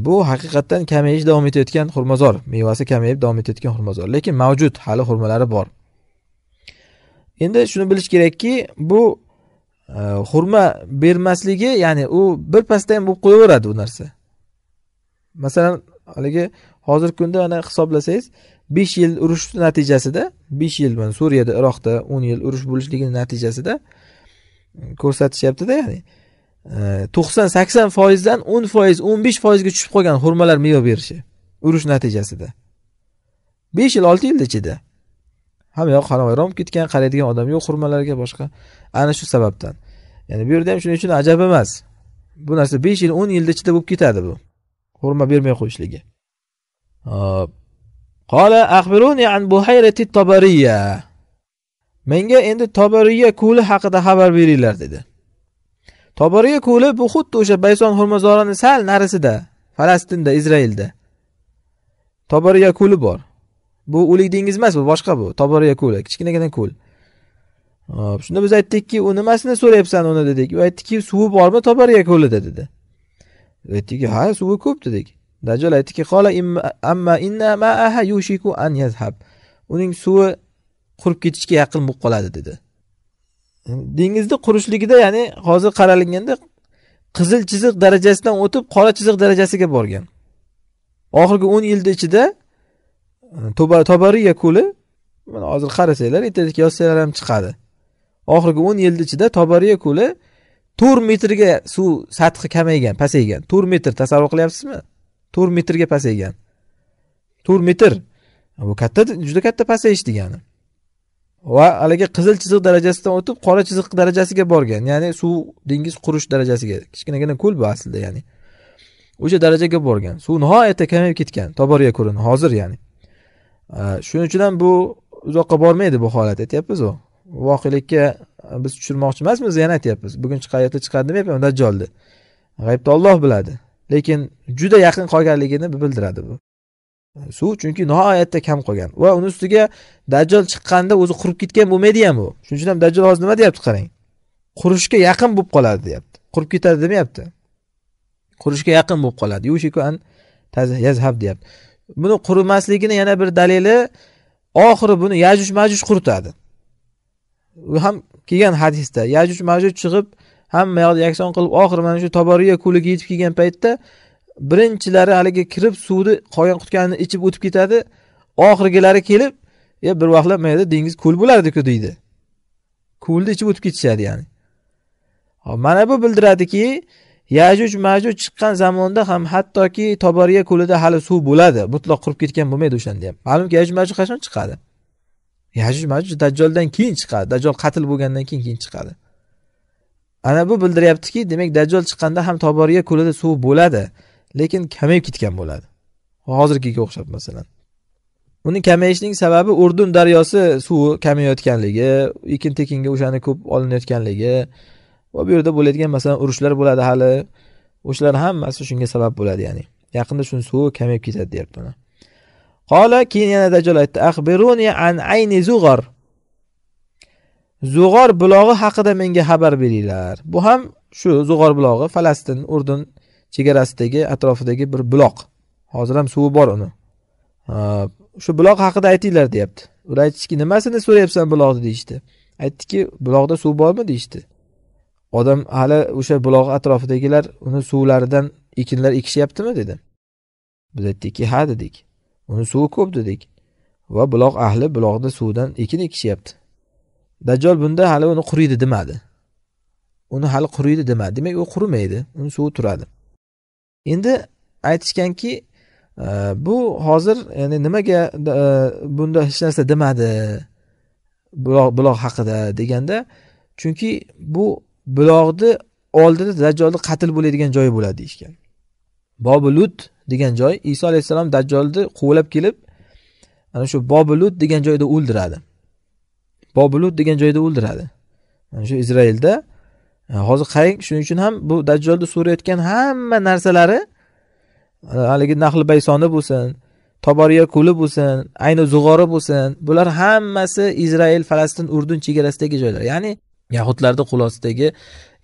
Bu haqiqatdan kamayish davom etayotgan xurmazor mevasi kamayib davom etayotgan xurmazor lekin mavjud hali xurmalari bor. Endi shuni bilish kerakki bu e, xurma bermasligi ya'ni u birpasda ham bo'lib qo'yaveradi u narsa. Masalan haligi hozirgi kunda mana hisoblasangiz besh yil urush natijasida besh yil mana suriyada iroqda o'n yil urush bo'lishligini natijasida mm, ko'rsatishyaptida ya'ni e, to'qson sakson foizdan o'n foiz o'n besh foizga tushib qolgan xurmalar meva berishi urush natijasida. Besh yil olti yilni ichida. Hamma yoq xonavayron bo'lib ketgan qaraydigan odam yo'q xurmalarga boshqa. Ana shu sababdan. Ya'ni bu yerda ham shuning uchun ajab emas. Bu narsa besh yil o'n yilni ichida bo'lib ketadi bu. Hurma bermay qo'yishligi. Hop qola axbiruni an buhayrati tobariya menga endi tobariya ko'li haqida xabar beringlar dedi. Tobariya ko'li bu xuddi o'sha bayson xurmazorini sal narisida falastinda izroilda tobariya ko'li bor. Bu o'lik dengiz emas bu boshqa bu. Tobariya ko'li kichkinagina ko'l. Hop shunda biz aytdikki u nimasini so'rayapsan uni? dedik. U aytdiki suvi bormi tobariya ko'lida? dedi. Aytdiki ha suvi ko'p dedik. Dajjal aytdiki qola amma inna ma'aha yushiku an yazhab. Uning suvi qurib ketishga yaqin bo'lib qoladi dedi. Dengizni qurishligida ya'ni hozir qaralinganda qizil chiziq darajasidan o'tib qora chiziq darajasiga borgan. Oxirgi o'n yilni ichida e, tobariya ko'li mana hozir qarasanglar internetga yozsanglar ham chiqadi. Oxirgi o'n yilni ichida tobariya ko'li to'rt metrga suv sathi kamaygan pasaygan. To'rt metr tasavvur qilyapsizmi? To'rt metrga pasaygan. To'rt metr. Bu katta juda katta pasayish degani. Va haligi qizil chiziq darajasidan o'tib qora chiziq darajasiga borgan. Ya'ni suv dengiz qurish darajasiga kichkinagina ko'l bu aslida ya'ni. O'sha darajaga borgan. Suv nihoyatda kamayib ketgan tobora ko'rin hozir ya'ni. Shuning uchun ham bu uzoqqa bormaydi bu holat aytyapmiz voqelikka biz tushirmoqchi emasmiz yana aytyapmiz. Bugun qayerda chiqadi demayapman dajjolni g'aybni olloh biladi. Lekin juda yaqin qolganligini bildiradi bu. Suv chunki nihoyatda kam qolgan. Va uni ustiga dajjol chiqqanda o'zi qurib ketgan bo'lmaydi ham u shuning uchun ham dajjol hozir nima deyapti qarang? Qurishga yaqin bo'lib qoladi deyapti. Qurib ketadi demayapti. Qurishga yaqin bo'lib qoladi. Yushiku yazhab deyapti. Buni qurimasligini yana bir dalili oxiri buni yajuj majuj quritadi u ham kelgan hadisda. Yajuj majuj chiqib hamma yoqni yakson qilib oxiri mana shu toboriya ko'liga yetib kelgan paytda birinchilari haligi kirib suvni qolgan qutganini ichib o'tib ketadi. Oxirgilari kelib e bir vaqtlar mayda dengiz ko'l bo'lardiku deydi. Ko'lni ichib o'tib ketishadi ya'ni. Mana bu bildiradiki yajuj majuj chiqqan zamonda ham hattoki toboriya ko'lida hali suv bo'ladi mutlaq qurib ketgan bo'lmaydi o'shanda ham. Ma'lumki yajuj majuj qachon chiqadi? Yajuj majuj dajjoldan keyin chiqadi. Dajjol qatl bo'lgandan keyin keyin chiqadi. Ana bu bildiryaptiki demak dajjol chiqqanda ham toboriga ko'lida suv bo'ladi lekin kamayib ketgan bo'ladi. Hozirgiga o'xshab masalan. Uni kamayishining sababi urdun daryosi suvi kamayayotganligi ekin tekinga o'shani ko'p olinayotganligi va bu yerda bo'ladigan masalan urushlar bo'ladi hali. O'shalar hammasi shunga sabab bo'ladi ya'ni. Yaqinda shuni suvi kamayib ketadi deyapti uni. Qola keyin yana dajjol aytdi axbiruni an ayni zug'or. Zug'or bulog'i haqida menga xabar beringlar. Bu ham shu zug'or bulog'i falastin urdun chegarasidagi atrofidagi bir buloq. Hozir ham suvi bor uni. Shu buloq haqida aytinglar deyapti. Ular aytishdiki nimasini so'rayapsan buloqni? deyishdi. Aytdiki buloqda suv bormi? deyishdi. Odam hali o'sha buloq atrofidagilar uni suvlaridan ekinlar ekishyaptimi dedi. Biz aytdikki ha dedik. Uni suvi ko'p dedik. Va buloq ahli buloqda suvdan ekin ekishyapti dajjol bunda hali uni quriydi demadi. Uni hali quriydi demadi. Demak u qurimaydi. Uni suvi turadi. Endi aytishganki e, bu hozir ya'ni nimaga e, bunda hech narsa demadi buloq buloq haqida deganda chunki bu buloqni oldida dajjolni qatl bo'ladigan joyi bo'ladi deyishgan. Bobulut degan joy iso alayhissalom dajjolni quvlab kelib ana shu bobulut degan joyda o'ldiradi. Bobulut degan joyda o'ldiradi. Mana shu izroilda e, hozir qarang shuning uchun ham bu dajjolni so'rayotgan hamma narsalari e, haligi nahli baysoni bo'lsin toboriya ko'li bo'lsin ayni zug'ori bo'lsin bular hammasi izroil falastin urdun chegarasidagi joylar. Ya'ni yahudlarni qo'l ostidagi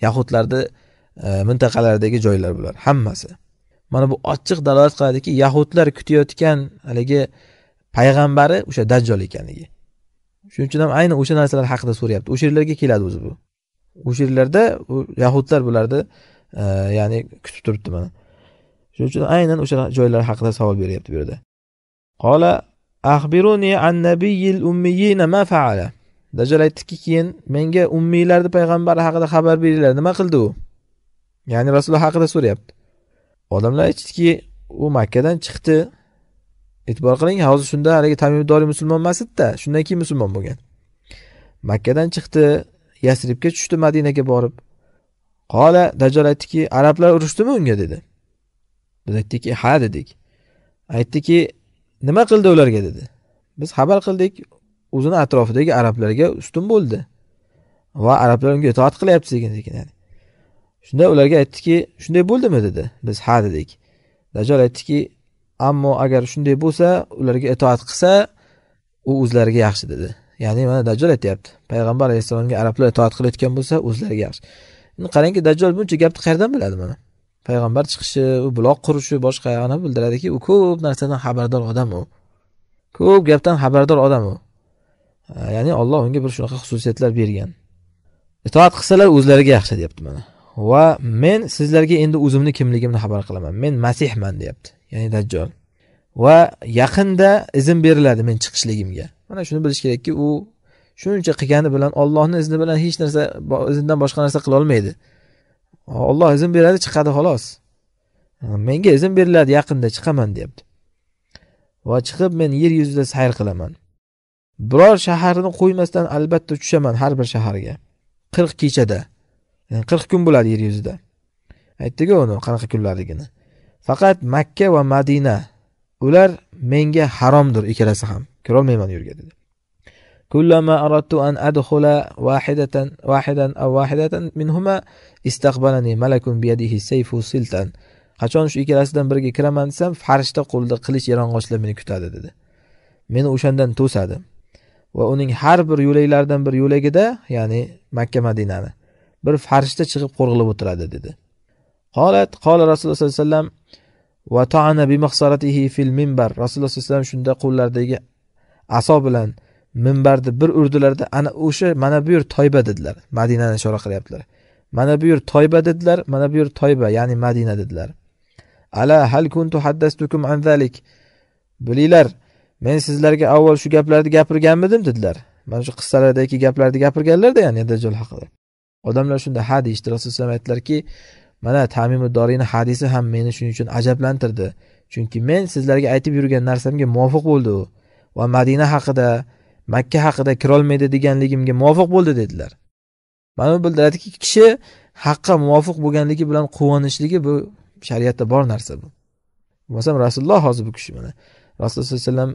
yahudlarni e, mintaqalaridagi joylar bular hammasi. Mana bu ochiq dalolat qiladiki yahudlar kutayotgan haligi payg'ambari o'sha dajjol ekanligi. Shuning uchun ham ayni o'sha narsalar haqida so'rayapti. O'sha yerlarga keladi o'zi bu. O'sha yerlarda yahudlar bularni e, ya'ni kutib turibdi mana. Shuning uchun aynan o'sha joylar haqida savol beryapti bu yerda. Qola axbiruni an nabiyil ummiyina ma faala? Dajjal aytdiki keyin menga ummiylarni payg'ambari haqida xabar beringlar. Nima qildi u? Ya'ni rasululloh haqida so'rayapti. Odamlar aytishdiki u makkadan chiqdi. E'tibor qiling hozir shunda haligi tamimdoriy musulmon emas edida shundan keyin musulmon bo'lgan. Makkadan chiqdi yasribga tushdi madinaga borib. Qola dajjal aytdiki arablar urushdimi unga dedi. Biz aytdikki ha dedik. Aytdiki nima qildi ularga dedi. Biz xabar qildik o'zini atrofidagi arablarga ustun bo'ldi. Va arablar unga itoat qilyapti sekin sekin yani shunda ularga aytdiki shunday bo'ldimi? dedi. Biz ha dedik. Dajjol aytdiki ammo agar shunday bo'lsa ularga itoat qilsa u o'zlariga yaxshi dedi. Ya'ni mana dajjol aytyapti. Payg'ambar alayhissalomga arablar itoat qilayotgan bo'lsa o'zlariga yaxshi. Endi qarangki dajjol buncha gapni qayerdan biladi mana? Payg'ambar chiqishi u buloq qurishi boshqa ana bildiradiki u ko'p narsadan xabardor odam u. Ko'p gapdan xabardor odam u. Ya'ni olloh unga bir shunaqa xususiyatlar bergan. Itoat qilsalar o'zlariga yaxshi deyapti mana. Va men sizlarga endi o'zimni kimligimni xabar qilaman. Men masihman deyapti ya'ni dajjol. Va yaqinda izn beriladi men chiqishligimga. Mana shuni bilish kerakki u shuncha qilgani bilan ollohni izni bilan hech narsa izndan boshqa narsa qilolmaydi olloh izn beradi chiqadi xolos. Menga izn beriladi yaqinda chiqaman deyapti. Va chiqib men yer yuzida sayr qilaman. Biror shaharni qo'ymasdan albatta tushaman har bir shaharga. Qirq kechada. qirq kun bo'ladi yer yuzida aytdiku uni qanaqa kunlarligini faqat makka va madina ular menga haromdir ikkalasi ham kirolmayman u yerga dedi كلما أردت أن أدخل واحدة واحدا أو واحدة منهما استقبلني ملك بيده السيف سلطا qachon shu ikkalasidan biriga kiraman desam farishta qo'lida qilich yalang'ochlab meni kutadi dedi meni o'shandan to'sadi va uning har bir yo'laklaridan bir yo'lagida ya'ni makka madinani bir farishta chiqib qo'rg'ilib o'tiradi dedi. Qolat qola rasululloh sollallohu alayhi vasallam va taana bi fil minbar. Rasululloh sallallohu alayhi vasallam shunda qo'llaridagi aso bilan minbarni bir urdilarda ana o'sha mana bu yer toyba dedilar. Madinani ishora qilyaptilar. Mana bu yer toyba dedilar. Mana bu yer toyba ya'ni madina dedilar. Ala hal kuntu haddastukum an zalik? Bilinglar men sizlarga avval shu gaplarni gapirganmidim dedilar. Mana shu qissalardagi gaplarni gapirganlarda ya'ni dajjol haqida. Odamlar shunda ha deyishdi rasululloh aytdilarki mana tamimi dorini hadisi ham meni shuning uchun ajablantirdi. Chunki men sizlarga aytib yurgan narsamga muvofiq bo'ldi u va madina haqida makka haqida kirolmaydi deganligimga muvofiq bo'ldi dedilar. Mana bu bildiradiki kishi haqqa muvofiq bo'lganligi bilan quvonishligi bu shariatda bor narsa bu. Bo'lmasam rasululloh hozir bu kishi mana. Rasululloh sallallohu alayhi vasallam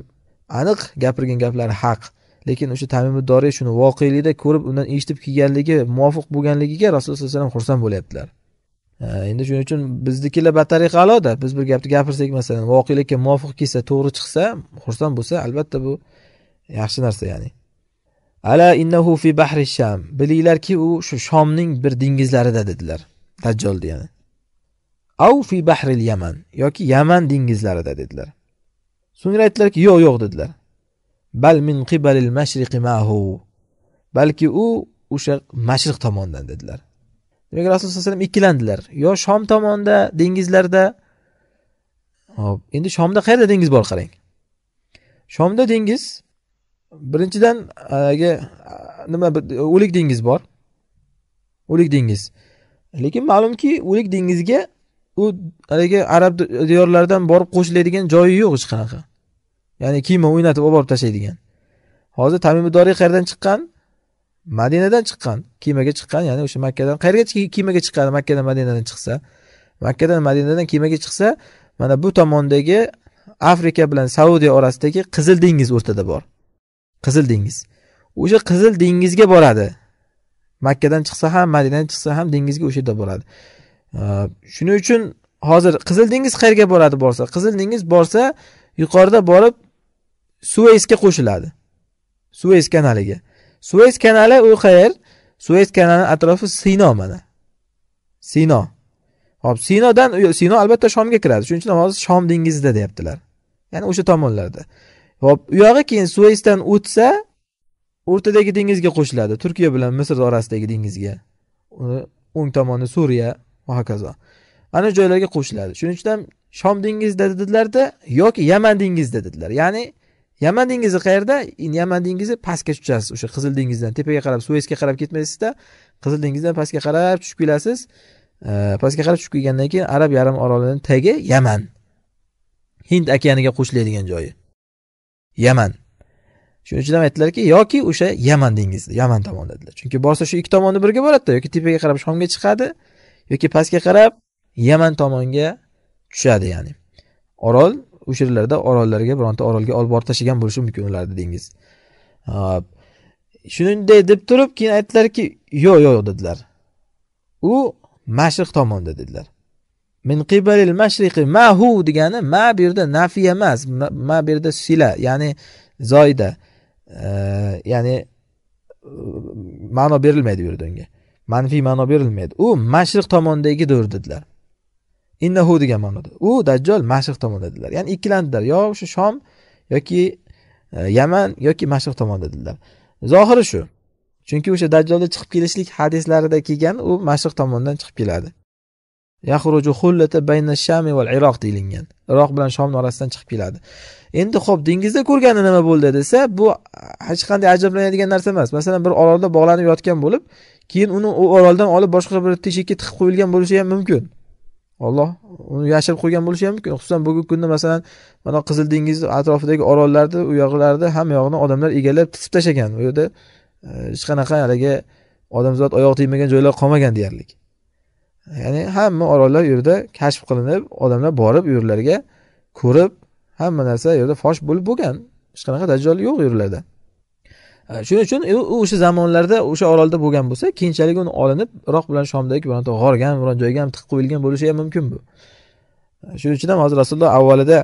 aniq gapirgan gaplari haq. Lekin o'sha tamimidoriy shuni voqelikda ko'rib undan eshitib kelganligi muvofiq bo'lganligiga rasululloh sallallohu alayhi vasallam xursand bo'lyaptilar. Endi shuning uchun biznikilar batariqa aloda. Biz bir gapni gapirsak masalan voqelikka muvofiq kelsa to'g'ri chiqsa xursand bo'lsa albatta bu yaxshi narsa ya'ni. Ala innahu fi bahri sham. Bilinglarki u shu shomning bir dengizlarida dedilar. Dajjolni ya'ni av fi bahril yaman yoki yaman dengizlarida dedilar. So'ngra aytdilarki yo'q yo'q dedilar. Bal min qibalil mashriqi mahu. Balki u o'sha mashriq tomondan dedilar. Demak rasululloh sallallohu alayhi vasallam ikkilandilar. Yo shom tomonda dengizlarda. Hop endi shomda qayerda dengiz bor qarang. Shomda dengiz birinchidan haligi nima o'lik dengiz bor. O'lik dengiz. Lekin ma'lumki o'lik dengizga u haligi arab diyorlaridan borib qo'shiladigan joyi yo'q hech qanaqa. Ya'ni kiyim o'ynatib olib borib tashlaydigan. Hozir tamimidoriy qayerdan chiqqan? Madinadan chiqqan. Kemaga chiqqan ya'ni o'sha makkadan. Qayerga kemaga chiqqan? Makkadan madinadan chiqsa. Makkadan madinadan kemaga chiqsa mana bu tomondagi afrika bilan saudiya orasidagi qizil dengiz o'rtada bor. Qizil dengiz. O'sha qizil dengizga boradi. Makkadan chiqsa ham madinadan chiqsa ham dengizga o'sha yerda boradi. Shuning uchun hozir qizil dengiz qayerga boradi borsa? Qizil dengiz borsa yuqorida borib suveysga qo'shiladi. Suveys kanaliga. Suveys kanali u qayer suveys kanali atrofi sino mana. Sino. Hop sinodan sino albatta shomga kiradi. Shuning uchun hozir shom dengizida deyaptilar. Ya'ni o'sha tomonlarda. Hop u yog'i keyin suveysdan o'tsa o'rtadagi dengizga qo'shiladi. Turkiya bilan misr orasidagi dengizga. O'ng tomoni suriya va hokazo ana joylarga qo'shiladi. Shuning uchun ham shom dengizida dedilarda yoki yaman dengizida dedilar. Ya'ni yaman dengizi qayerda? Yaman dengizi pastga tushasiz. O'sha qizil dengizdan. Tepaga qarab suetsga qarab ketmaysizda qizil dengizdan pastga qarab tushib kelasiz pastga qarab tushib kelgandan keyin arab yarim orolini tagi yaman. Hind okeaniga qo'shiladigan joyi. Yaman. Shuning uchun ham aytdilarki yoki o'sha yaman dengizi yaman tomon dedilar. Chunki borsa shu ikki tomonni birga boradida yoki tepaga qarab shomga chiqadi yoki pastga qarab yaman tomonga tushadi ya'ni. Orol o'sha yerlarda orollarga bironta orolga olib borib tashlagan bo'lishi mumkin ularni dengiz. Shunday deb turib keyin aytdilarki yo'q yo'q dedilar. U mashriq tomonda dedilar. Min qibalil mashriqi mahu degani ma bu yerda nafiy emas ma bu yerda sila ya'ni zoida ya'ni ma'no berilmaydi bu yerda unga. Manfiy ma'no berilmaydi. U mashriq tomondagidir dedilar. Innahu degan ma'noda. U dajjol mashriq tomonda dedilar. Ya'ni ikkilandilar. Yo o'sha shom yoki e, yaman yoki mashriq tomonda dedilar. Zohiri shu. Chunki o'sha dajjolni chiqib kelishlik hadislarida kelgan u mashriq tomondan chiqib keladi. Bayna shami val iroq deyilgan. Iroq bilan shomni orasidan chiqib keladi. Endi ho'p dengizda ko'rgani nima bo'ldi desa bu hech qanday ajablanadigan narsa emas. Masalan bir orolda bog'lanib yotgan bo'lib keyin uni u oroldan olib boshqa bir teshikka tiqib qo'yilgan bo'lishi ham mumkin. Olloh uni yashirib qo'ygan bo'lishi ham mumkin. Xususan bugungi kunda masalan mana qizil dengiz atrofidagi orollarni u yoqlarni hamma yog'ini odamlar egallab titib tashlagan. U yerda e, hech qanaqa haligi odamzod oyoq tegmagan joylar qolmagan deyarli ya'ni hamma orollar u yerda kashf qilinib odamlar borib u yerlarga ko'rib hamma narsa u yerda fosh bo'lib bo'lgan. Hech qanaqa dajjol yo'q u yerlarda. Э, shuning uchun u o'sha zamonlarda o'sha orolda bo'lgan bo'lsa keyinchalik uni olinib iroq bilan shomdagi bironta g'orga ham biron joyga ham tiqib qo'yilgan bo'lishi ham mumkin bu. Shuning uchun ham hozir rasululloh avvalida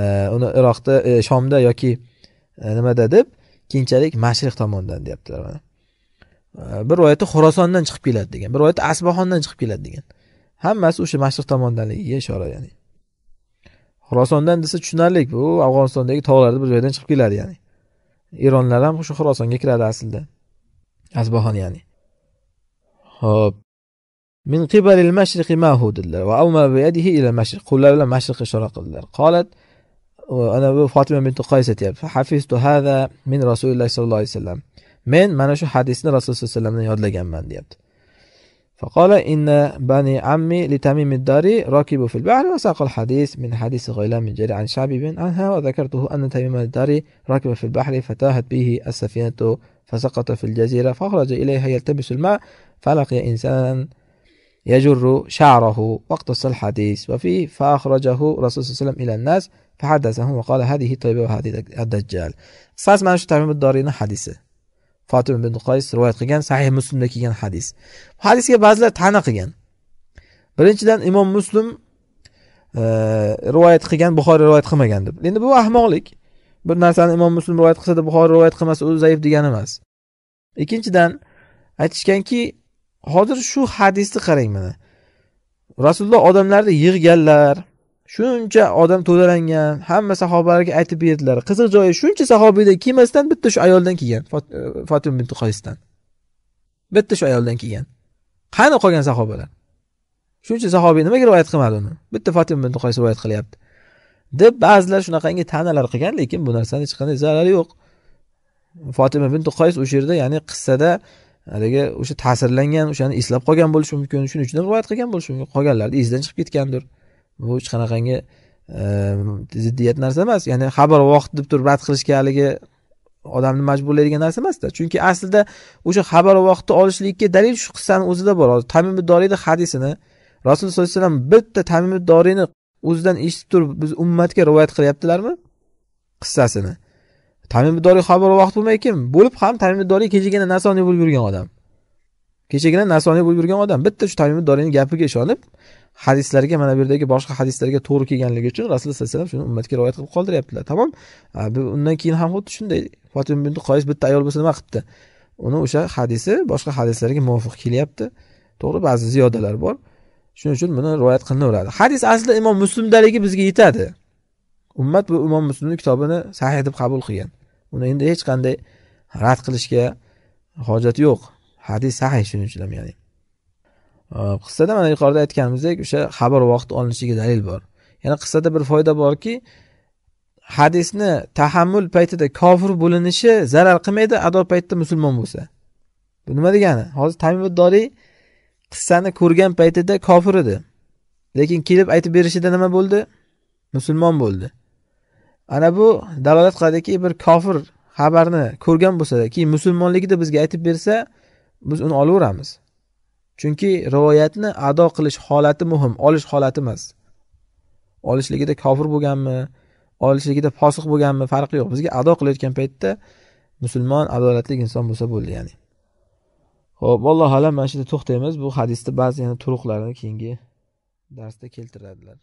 e, uni iroqda e, shomda yoki e, nimada deb keyinchalik mashriq tomondan deyaptilar mana. Bir rivoyatda xurosondan chiqib keladi degan bir rivoyatda asbahondan chiqib keladi degan. Hammasi o'sha mashriq tomondanligiga ishora ya'ni. Xurosondan desa tushunarli bu afg'onistondagi tog'larda bir joydan chiqib keladi ya'ni. eronlar ham shu xurosonga kiradi aslida asbahon ya'ni ho'p من قبل المشرق ما هو dedilar va avma biyadihi ila mashriq qo'llari bilan mashriqqa ishora qildilar qolat ana bu fotima bint qays aytyapti hafiztu hada min rasulilloh sollallohu alayhi vasallam men mana shu hadisni rasululloh sallallohu alayhi vasallamdan yodlaganman deyapti فقال إن بني عمي لتميم الداري ركبوا في البحر وساق الحديث من حديث غيلان من جري عن شعبي بن عنها وذكرته أن تميم الداري ركب في البحر فتاهت به السفينة فسقط في الجزيرة فخرج إليها يلتمس الماء فلقي إنسانا يجر شعره واقتص الحديث وفيه فأخرجه رسول صلى الله عليه وسلم إلى الناس فحدثهم وقال هذه طيبة وهذه الدجال. أساس ما تميم الداري حديثه fotima ibn qays rivoyat qilgan sahih muslimda kelgan hadis. Hadisga ba'zilar ta'na qilgan. Birinchidan imom muslim e, rivoyat qilgan buxoriy rivoyat qilmagan deb. Endi bu ahmoqlik. Bir narsani imom muslim rivoyat qilsada buxoriy rivoyat qilmasa u zaif degani emas. Ikkinchidan aytishganki hozir shu hadisni qarang mana. Rasululloh odamlarni yig'ganlar shuncha odam to'dalangan hamma sahobalarga aytib berdilar. Qiziq joyi shuncha sahobiyda kelmasdan bitta shu ayoldan kelgan fotima e, bint qaysdan. Bitta shu ayoldan kelgan. Qani qolgan sahobalar? Shuncha sahobiy nimaga rivoyat qilmadi uni? Bitta fotima bint qays rivoyat qilyapti. Deb ba'zilar shunaqangi ta'nalar qilgan lekin bu narsani hech qanday zarari yo'q. Fotima bint qays o'sha yerda ya'ni qissada haligi o'sha ta'sirlangan o'shani eslab qolgan bo'lishi mumkin shuning uchun rivoyat qilgan bo'lishi mumkin. Qolganlarni esidan chiqib ketgandir. Bu hech qanaqangi ziddiyat narsa emas. Ya'ni xabar vaqt deb turib rad qilishga haligi odamni majburlaydigan narsa emasda. Chunki aslida o'sha xabar vaqtni olishlikka dalil shu qissani o'zida bor. Hozir tamim doriyni hadisini rasululloh sollallohu alayhi vasallam bitta tamim doriyni o'zidan eshitib turib biz ummatga rivoyat qilyaptilarmi? Qissasini. Tamim doriy xabar vaqt bo'lmaykin bo'lib ham tamim doriy kechagina nasoniy bo'lib yurgan odam. Kechagina nasoniy bo'lib yurgan odam. Bitta shu tamim doriyni gapiga ishonib hadislarga mana bu yerdagi boshqa hadislarga to'g'ri kelganligi uchun rasululloh sallallohu alayhi vasallam shuni ummatga rivoyat qilib qoldiryaptilar tamom undan keyin ham xuddi shunday fotima binti qoyis bitta ayol bo'lsa nima qilibdi? Uni o'sha hadisi boshqa hadislarga muvofiq kelyapti. To'g'ri ba'zi ziyodalar bor. Shuning uchun buni rivoyat qilinaveradi hadis aslida imom muslimdaligi bizga yetadi. Ummat bu imom muslimni kitobini sahih deb qabul qilgan. Uni endi hech qanday rad qilishga hojat yo'q. Hadis sahih shuning uchun ham ya'ni. Qissada mana yuqorida aytganimizdek o'sha xabar vaqti olinishiga dalil bor. Yana qissada bir foyda borki hadisni tahammul paytida kofir bo'linishi zarar qilmaydi ado paytida musulmon bo'lsa. Bu nima degani? Hozir tamimuddoriy qissani ko'rgan paytida kofir edi. Lekin kelib aytib berishida nima bo'ldi? Musulmon bo'ldi. Ana bu dalolat qiladiki bir kofir xabarni ko'rgan bo'lsa keyin musulmonligida bizga aytib bersa biz uni olaveramiz. Chunki rivoyatni ado qilish holati muhim olish holati emas olishligida kofir bo'lganmi olishligida fosiq bo'lganmi farqi yo'q. Bizga ado qilayotgan paytda musulmon adolatli inson bo'lsa bo'ldi ya'ni. Ho'p allohu alam mana shu yerda to'xtaymiz. Bu hadisni ba'zi yana turuqlarini keyingi darsda keltiradilar.